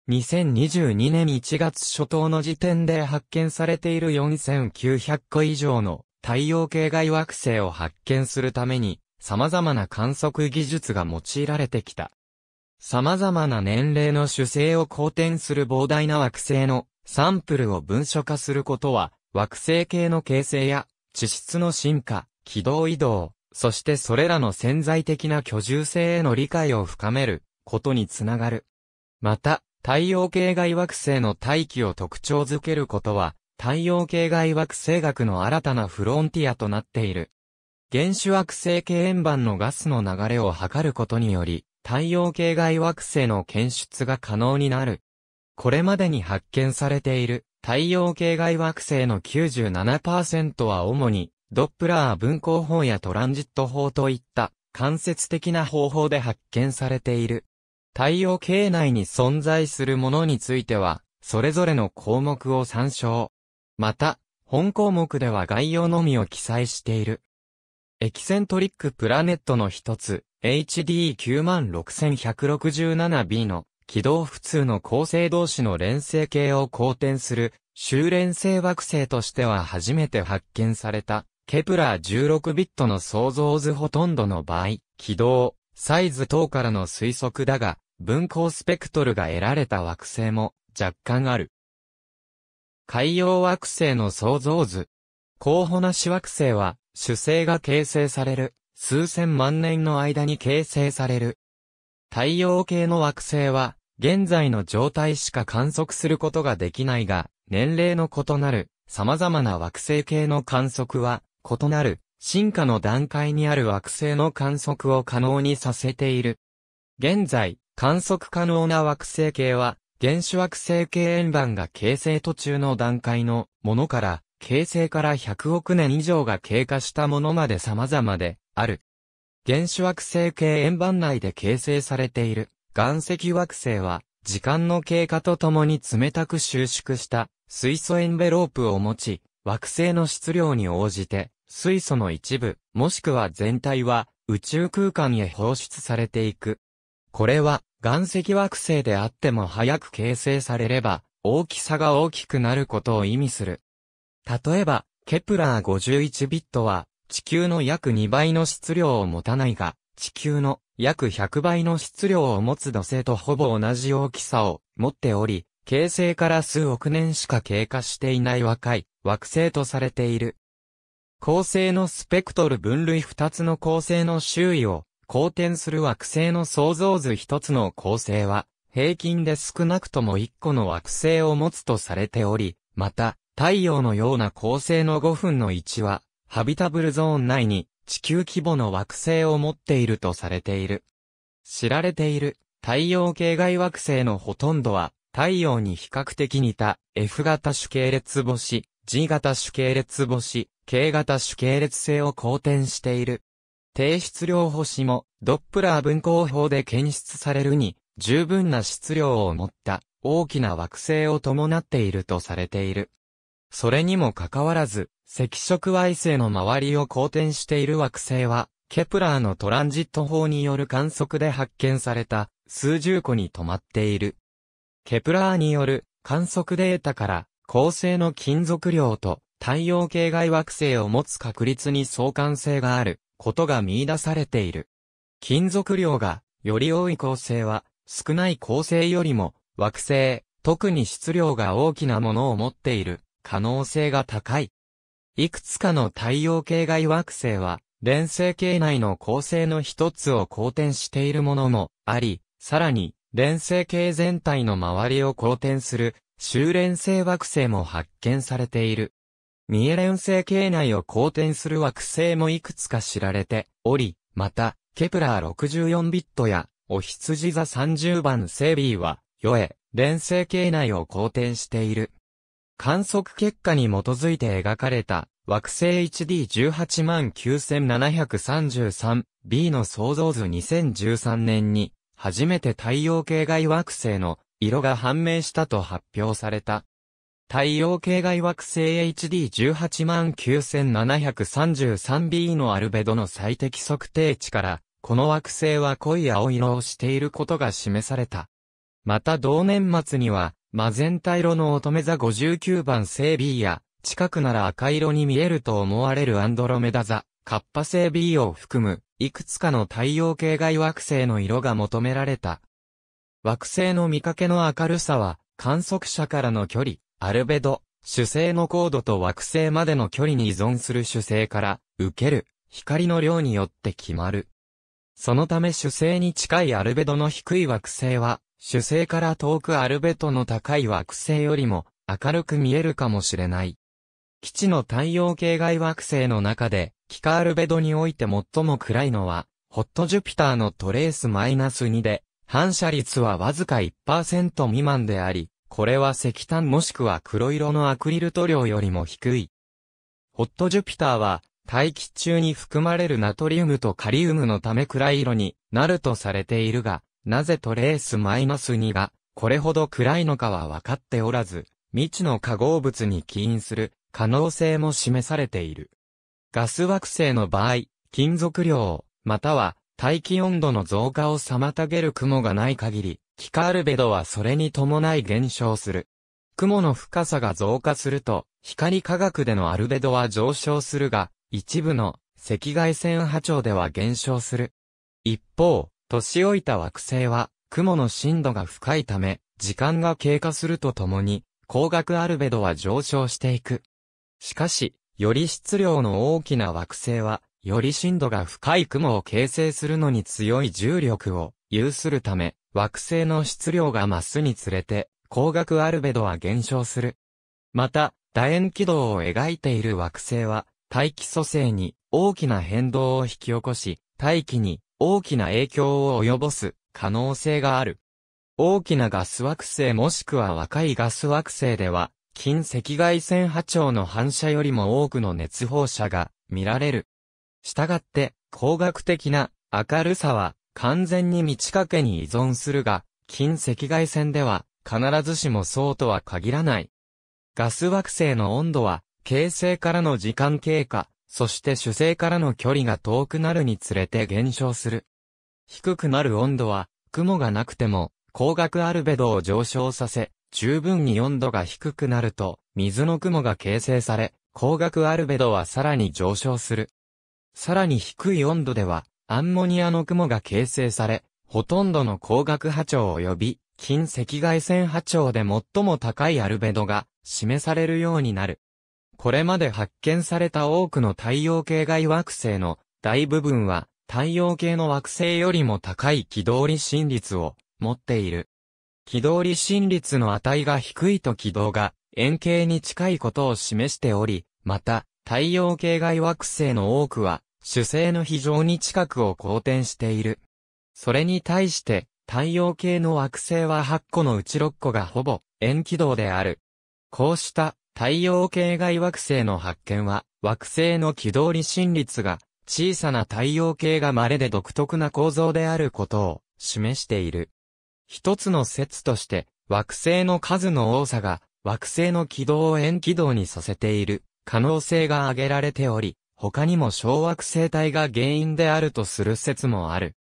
2022年1月初頭の時点で発見されている4900個以上の太陽系外惑星を発見するために様々な観測技術が用いられてきた。様々な年齢の主星を好転する膨大な惑星のサンプルを文書化することは惑星系の形成や地質の進化、軌道移動、そしてそれらの潜在的な居住性への理解を深めることにつながる。また、太陽系外惑星の大気を特徴づけることは、太陽系外惑星学の新たなフロンティアとなっている。原子惑星系円盤のガスの流れを測ることにより、太陽系外惑星の検出が可能になる。これまでに発見されている太陽系外惑星の97%は主にドップラー分光法やトランジット法といった間接的な方法で発見されている。太陽系内に存在するものについては、それぞれの項目を参照。また、本項目では概要のみを記載している。エキセントリックプラネットの一つ、HD96167b の軌道普通の恒星同士の連星系を公転する、周連星惑星としては初めて発見された、ケプラー16b の想像図ほとんどの場合、軌道、サイズ等からの推測だが、分光スペクトルが得られた惑星も若干ある。海洋惑星の創造図。候補なし惑星は主星が形成される数千万年の間に形成される。太陽系の惑星は現在の状態しか観測することができないが、年齢の異なる様々な惑星系の観測は異なる進化の段階にある惑星の観測を可能にさせている。現在、観測可能な惑星系は、原子惑星系円盤が形成途中の段階のものから、形成から100億年以上が経過したものまで様々である。原子惑星系円盤内で形成されている岩石惑星は、時間の経過とともに冷たく収縮した水素エンベロープを持ち、惑星の質量に応じて水素の一部、もしくは全体は宇宙空間へ放出されていく。これは岩石惑星であっても早く形成されれば大きさが大きくなることを意味する。例えば、ケプラー51b は地球の約2倍の質量を持たないが、地球の約100倍の質量を持つ土星とほぼ同じ大きさを持っており、形成から数億年しか経過していない若い惑星とされている。恒星のスペクトル分類2つの恒星の周囲を公転する惑星の想像図1つの恒星は平均で少なくとも1個の惑星を持つとされており、また太陽のような恒星の5分の1はハビタブルゾーン内に地球規模の惑星を持っているとされている。知られている太陽系外惑星のほとんどは太陽に比較的似た F 型主系列星、G 型主系列星、K 型主系列星を好転している。低質量星も、ドップラー分光法で検出されるに、十分な質量を持った、大きな惑星を伴っているとされている。それにもかかわらず、赤色矮星の周りを公転している惑星は、ケプラーのトランジット法による観測で発見された数十個に止まっている。ケプラーによる観測データから恒星の金属量と太陽系外惑星を持つ確率に相関性があることが見出されている。金属量がより多い恒星は少ない恒星よりも惑星、特に質量が大きなものを持っている可能性が高い。いくつかの太陽系外惑星は連星系内の恒星の一つを公転しているものもあり、さらに連星系全体の周りを公転する周連星惑星も発見されている。三重連星系内を公転する惑星もいくつか知られており、また、ケプラー64bや、おひつじ座30番星bは、四重連星系内を公転している。観測結果に基づいて描かれた惑星 HD189,733B の創造図2013年に初めて太陽系外惑星の色が判明したと発表された。太陽系外惑星 HD189,733B のアルベドの最適測定値から、この惑星は濃い青色をしていることが示された。また同年末には、マゼンタ色の乙女座59番星 B や、近くなら赤色に見えると思われるアンドロメダ座、カッパ星 B を含む、いくつかの太陽系外惑星の色が求められた。惑星の見かけの明るさは、観測者からの距離、アルベド、主星の高度と惑星までの距離に依存する主星から受ける光の量によって決まる。そのため主星に近いアルベドの低い惑星は主星から遠くアルベトの高い惑星よりも明るく見えるかもしれない。基地の太陽系外惑星の中で、キカアルベドにおいて最も暗いのは、ホットジュピターのトレースマイナス2で、反射率はわずか1%未満であり、これは石炭もしくは黒色のアクリル塗料よりも低い。ホットジュピターは、大気中に含まれるナトリウムとカリウムのため暗い色になるとされているが、なぜトレースマイナス2がこれほど暗いのかは分かっておらず、未知の化合物に起因する可能性も示されている。ガス惑星の場合、金属量、または大気温度の増加を妨げる雲がない限り、キカールベドはそれに伴い減少する。雲の深さが増加すると、光化学でのアルベドは上昇するが、一部の赤外線波長では減少する。一方、年老いた惑星は、雲の深度が深いため、時間が経過するとともに、光学アルベドは上昇していく。しかし、より質量の大きな惑星は、より深度が深い雲を形成するのに強い重力を有するため、惑星の質量が増すにつれて、光学アルベドは減少する。また、楕円軌道を描いている惑星は、大気組成に大きな変動を引き起こし、大気に大きな影響を及ぼす可能性がある。大きなガス惑星もしくは若いガス惑星では、近赤外線波長の反射よりも多くの熱放射が見られる。したがって、光学的な明るさは完全に満ち欠けに依存するが、近赤外線では必ずしもそうとは限らない。ガス惑星の温度は、形成からの時間経過、そして主星からの距離が遠くなるにつれて減少する。低くなる温度は、雲がなくても、光学アルベドを上昇させ、十分に温度が低くなると、水の雲が形成され、光学アルベドはさらに上昇する。さらに低い温度では、アンモニアの雲が形成され、ほとんどの光学波長及び、近赤外線波長で最も高いアルベドが示されるようになる。これまで発見された多くの太陽系外惑星の大部分は太陽系の惑星よりも高い軌道離心率を持っている。軌道離心率の値が低いと軌道が円形に近いことを示しており、また太陽系外惑星の多くは主星の非常に近くを公転している。それに対して太陽系の惑星は8個のうち6個がほぼ円軌道である。こうした太陽系外惑星の発見は、惑星の軌道離心率が、小さな太陽系が稀で独特な構造であることを示している。一つの説として、惑星の数の多さが惑星の軌道を円軌道にさせている可能性が挙げられており、他にも小惑星帯が原因であるとする説もある。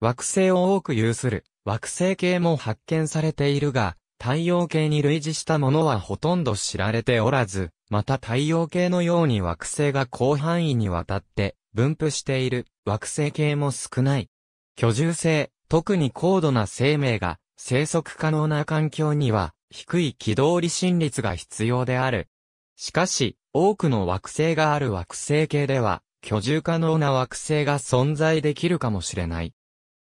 惑星を多く有する惑星系も発見されているが、太陽系に類似したものはほとんど知られておらず、また太陽系のように惑星が広範囲にわたって分布している惑星系も少ない。居住性、特に高度な生命が生息可能な環境には低い軌道離心率が必要である。しかし、多くの惑星がある惑星系では、居住可能な惑星が存在できるかもしれない。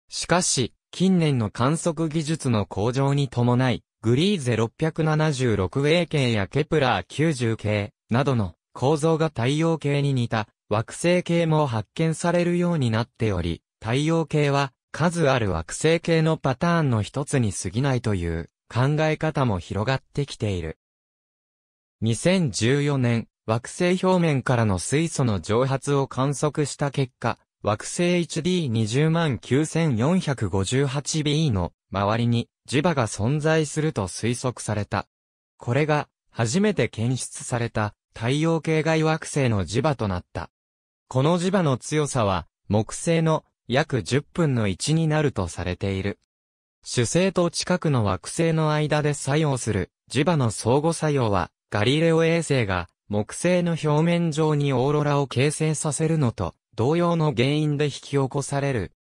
しかし、近年の観測技術の向上に伴い、グリーゼ 676A 系やケプラー90系などの構造が太陽系に似た惑星系も発見されるようになっており、太陽系は数ある惑星系のパターンの一つに過ぎないという考え方も広がってきている。2014年、惑星表面からの水素の蒸発を観測した結果、惑星 HD209,458b の周りに磁場が存在すると推測された。これが初めて検出された太陽系外惑星の磁場となった。この磁場の強さは木星の約10分の1になるとされている。主星と近くの惑星の間で作用する磁場の相互作用はガリレオ衛星が木星の表面上にオーロラを形成させるのと同様の原因で引き起こされる。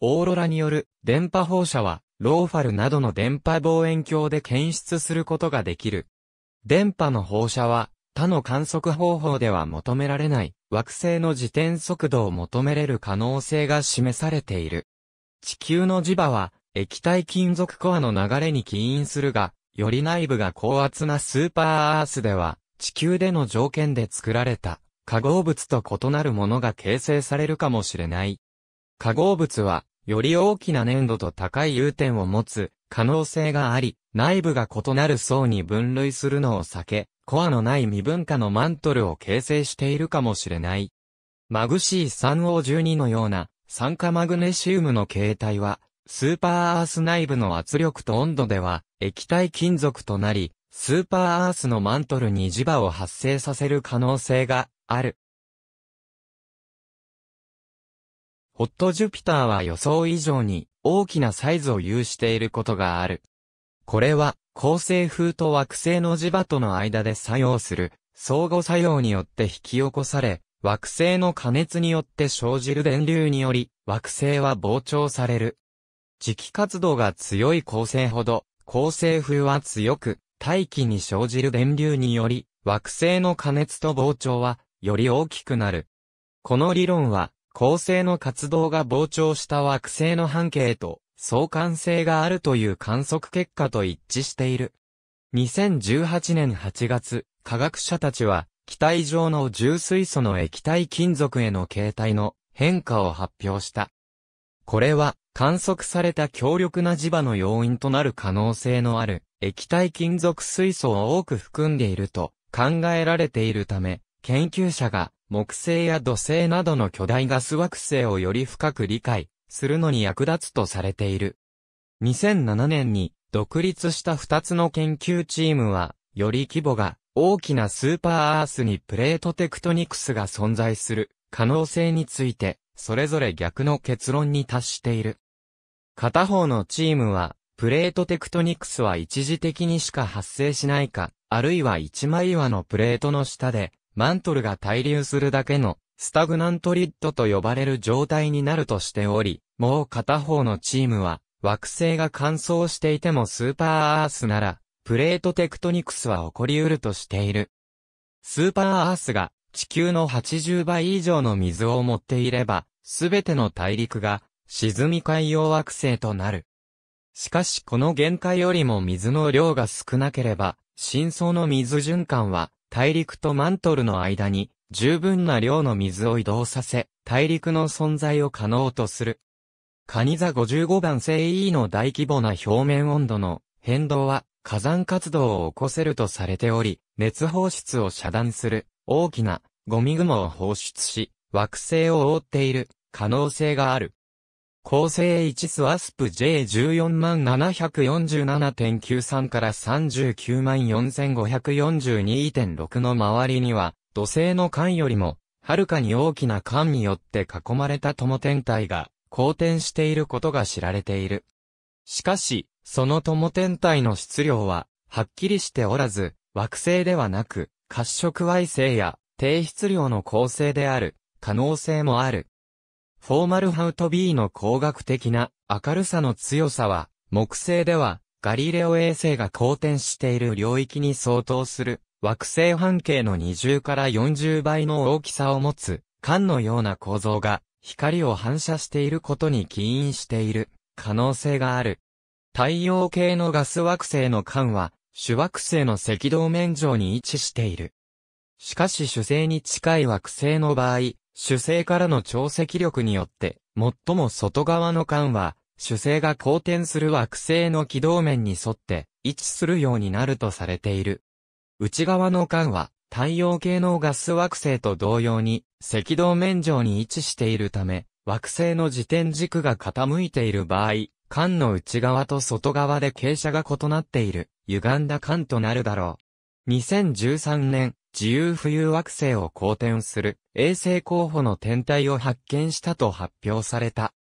オーロラによる電波放射はローファルなどの電波望遠鏡で検出することができる。電波の放射は他の観測方法では求められない惑星の自転速度を求めれる可能性が示されている。地球の磁場は液体金属コアの流れに起因するが、より内部が高圧なスーパーアースでは、地球での条件で作られた化合物と異なるものが形成されるかもしれない。化合物は、より大きな粘度と高い融点を持つ可能性があり、内部が異なる層に分類するのを避け、コアのない未分化のマントルを形成しているかもしれない。マグシー 3O12 のような酸化マグネシウムの形態は、スーパーアース内部の圧力と温度では液体金属となり、スーパーアースのマントルに磁場を発生させる可能性がある。ホットジュピターは予想以上に大きなサイズを有していることがある。これは、恒星風と惑星の磁場との間で作用する相互作用によって引き起こされ、惑星の加熱によって生じる電流により、惑星は膨張される。磁気活動が強い恒星ほど、恒星風は強く、大気に生じる電流により、惑星の加熱と膨張は、より大きくなる。この理論は、恒星の活動が膨張した惑星の半径と相関性があるという観測結果と一致している。2018年8月、科学者たちは、気体状の重水素の液体金属への形態の変化を発表した。これは、観測された強力な磁場の要因となる可能性のある液体金属水素を多く含んでいると考えられているため、研究者が木星や土星などの巨大ガス惑星をより深く理解するのに役立つとされている。2007年に独立した2つの研究チームは、より規模が大きなスーパーアースにプレートテクトニクスが存在する可能性について、それぞれ逆の結論に達している。片方のチームは、プレートテクトニクスは一時的にしか発生しないか、あるいは一枚岩のプレートの下で、マントルが滞留するだけの、スタグナントリッドと呼ばれる状態になるとしており、もう片方のチームは、惑星が乾燥していてもスーパーアースなら、プレートテクトニクスは起こり得るとしている。スーパーアースが地球の80倍以上の水を持っていれば、すべての大陸が沈み海洋惑星となる。しかしこの限界よりも水の量が少なければ、深層の水循環は大陸とマントルの間に十分な量の水を移動させ、大陸の存在を可能とする。カニ座55番星 E の大規模な表面温度の変動は火山活動を起こせるとされており、熱放出を遮断する大きなゴミ雲を放出し、惑星を覆っている可能性がある。構成1スワスプ J14747.93 から394,542.6の周りには、土星の間よりも、はるかに大きな間によって囲まれた友天体が、公転していることが知られている。しかし、その友天体の質量は、はっきりしておらず、惑星ではなく、褐色矮星や低質量の構成である可能性もある。フォーマルハウト B の工学的な明るさの強さは、木星ではガリレオ衛星が公転している領域に相当する惑星半径の20から40倍の大きさを持つ管のような構造が光を反射していることに起因している可能性がある。太陽系のガス惑星の管は主惑星の赤道面上に位置している。しかし主星に近い惑星の場合、主星からの潮汐力によって、最も外側の間は、主星が公転する惑星の軌道面に沿って位置するようになるとされている。内側の間は、太陽系のガス惑星と同様に、赤道面上に位置しているため、惑星の自転軸が傾いている場合、間の内側と外側で傾斜が異なっている、歪んだ間となるだろう。2013年、自由浮遊惑星を公転する衛星候補の天体を発見したと発表された。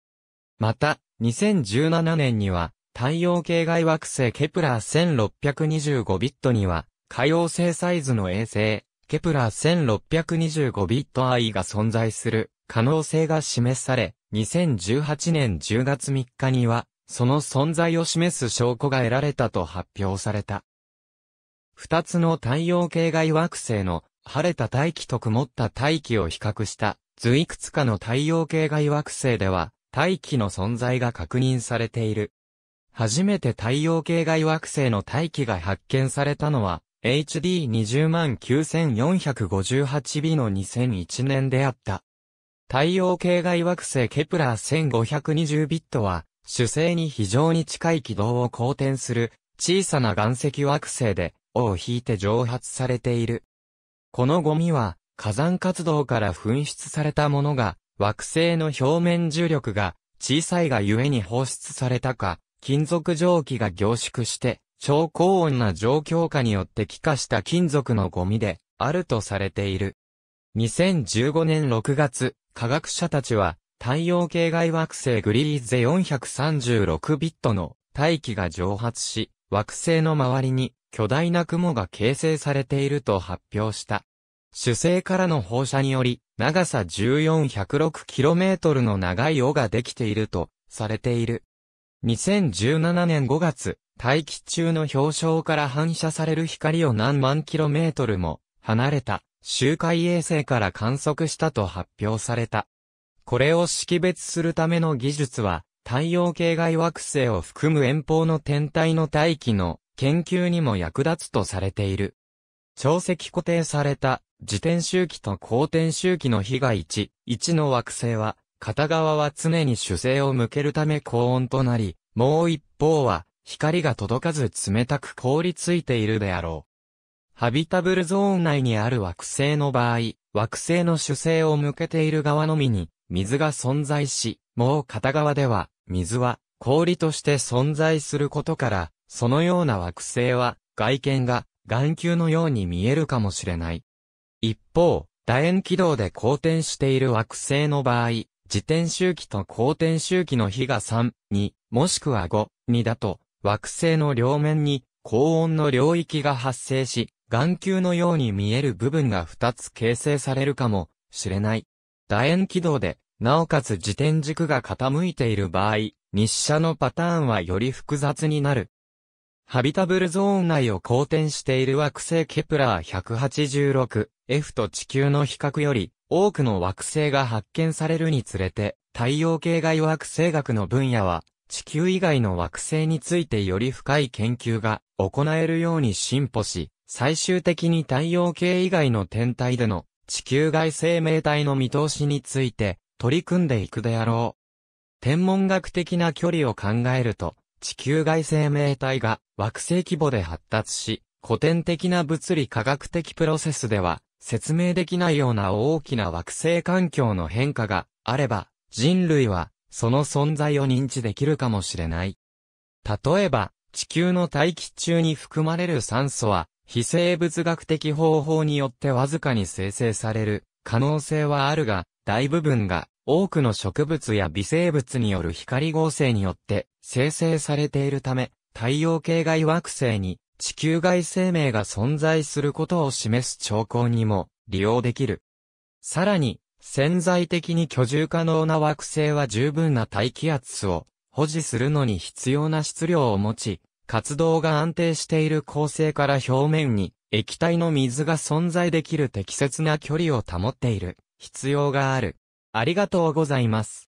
また、2017年には、太陽系外惑星ケプラー1625b には、海王星サイズの衛星、ケプラー1625ビット i が存在する可能性が示され、2018年10月3日には、その存在を示す証拠が得られたと発表された。二つの太陽系外惑星の晴れた大気と曇った大気を比較した図いくつかの太陽系外惑星では大気の存在が確認されている。初めて太陽系外惑星の大気が発見されたのは HD209,458b の2001年であった。太陽系外惑星ケプラー1520ビットは主星に非常に近い軌道を公転する小さな岩石惑星でを引いて蒸発されている。このゴミは火山活動から噴出されたものが惑星の表面重力が小さいがゆえに放出されたか、金属蒸気が凝縮して超高温な状況下によって気化した金属のゴミであるとされている。2015年6月、科学者たちは太陽系外惑星グリーゼ436ビットの大気が蒸発し、惑星の周りに巨大な雲が形成されていると発表した。主星からの放射により、長さ 14106km の長い尾ができているとされている。2017年5月、大気中の表層から反射される光を何万 km も離れた周回衛星から観測したと発表された。これを識別するための技術は、太陽系外惑星を含む遠方の天体の大気の研究にも役立つとされている。潮汐固定された自転周期と公転周期の比が1、1の惑星は、片側は常に主星を向けるため高温となり、もう一方は光が届かず冷たく凍りついているであろう。ハビタブルゾーン内にある惑星の場合、惑星の主星を向けている側のみに水が存在し、もう片側では、水は氷として存在することから、そのような惑星は、外見が眼球のように見えるかもしれない。一方、楕円軌道で公転している惑星の場合、自転周期と公転周期の比が3、2、もしくは5、2だと、惑星の両面に高温の領域が発生し、眼球のように見える部分が2つ形成されるかもしれない。楕円軌道で、なおかつ自転軸が傾いている場合、日射のパターンはより複雑になる。ハビタブルゾーン内を公転している惑星ケプラー 186F と地球の比較より多くの惑星が発見されるにつれて太陽系外惑星学の分野は地球以外の惑星についてより深い研究が行えるように進歩し、最終的に太陽系以外の天体での地球外生命体の見通しについて取り組んでいくであろう。天文学的な距離を考えると、地球外生命体が惑星規模で発達し、古典的な物理科学的プロセスでは説明できないような大きな惑星環境の変化があれば、人類はその存在を認知できるかもしれない。例えば、地球の大気中に含まれる酸素は、非生物学的方法によってわずかに生成される可能性はあるが、大部分が多くの植物や微生物による光合成によって生成されているため、太陽系外惑星に地球外生命が存在することを示す兆候にも利用できる。さらに、潜在的に居住可能な惑星は十分な大気圧を保持するのに必要な質量を持ち、活動が安定している構成から表面に液体の水が存在できる適切な距離を保っている必要がある。ありがとうございます。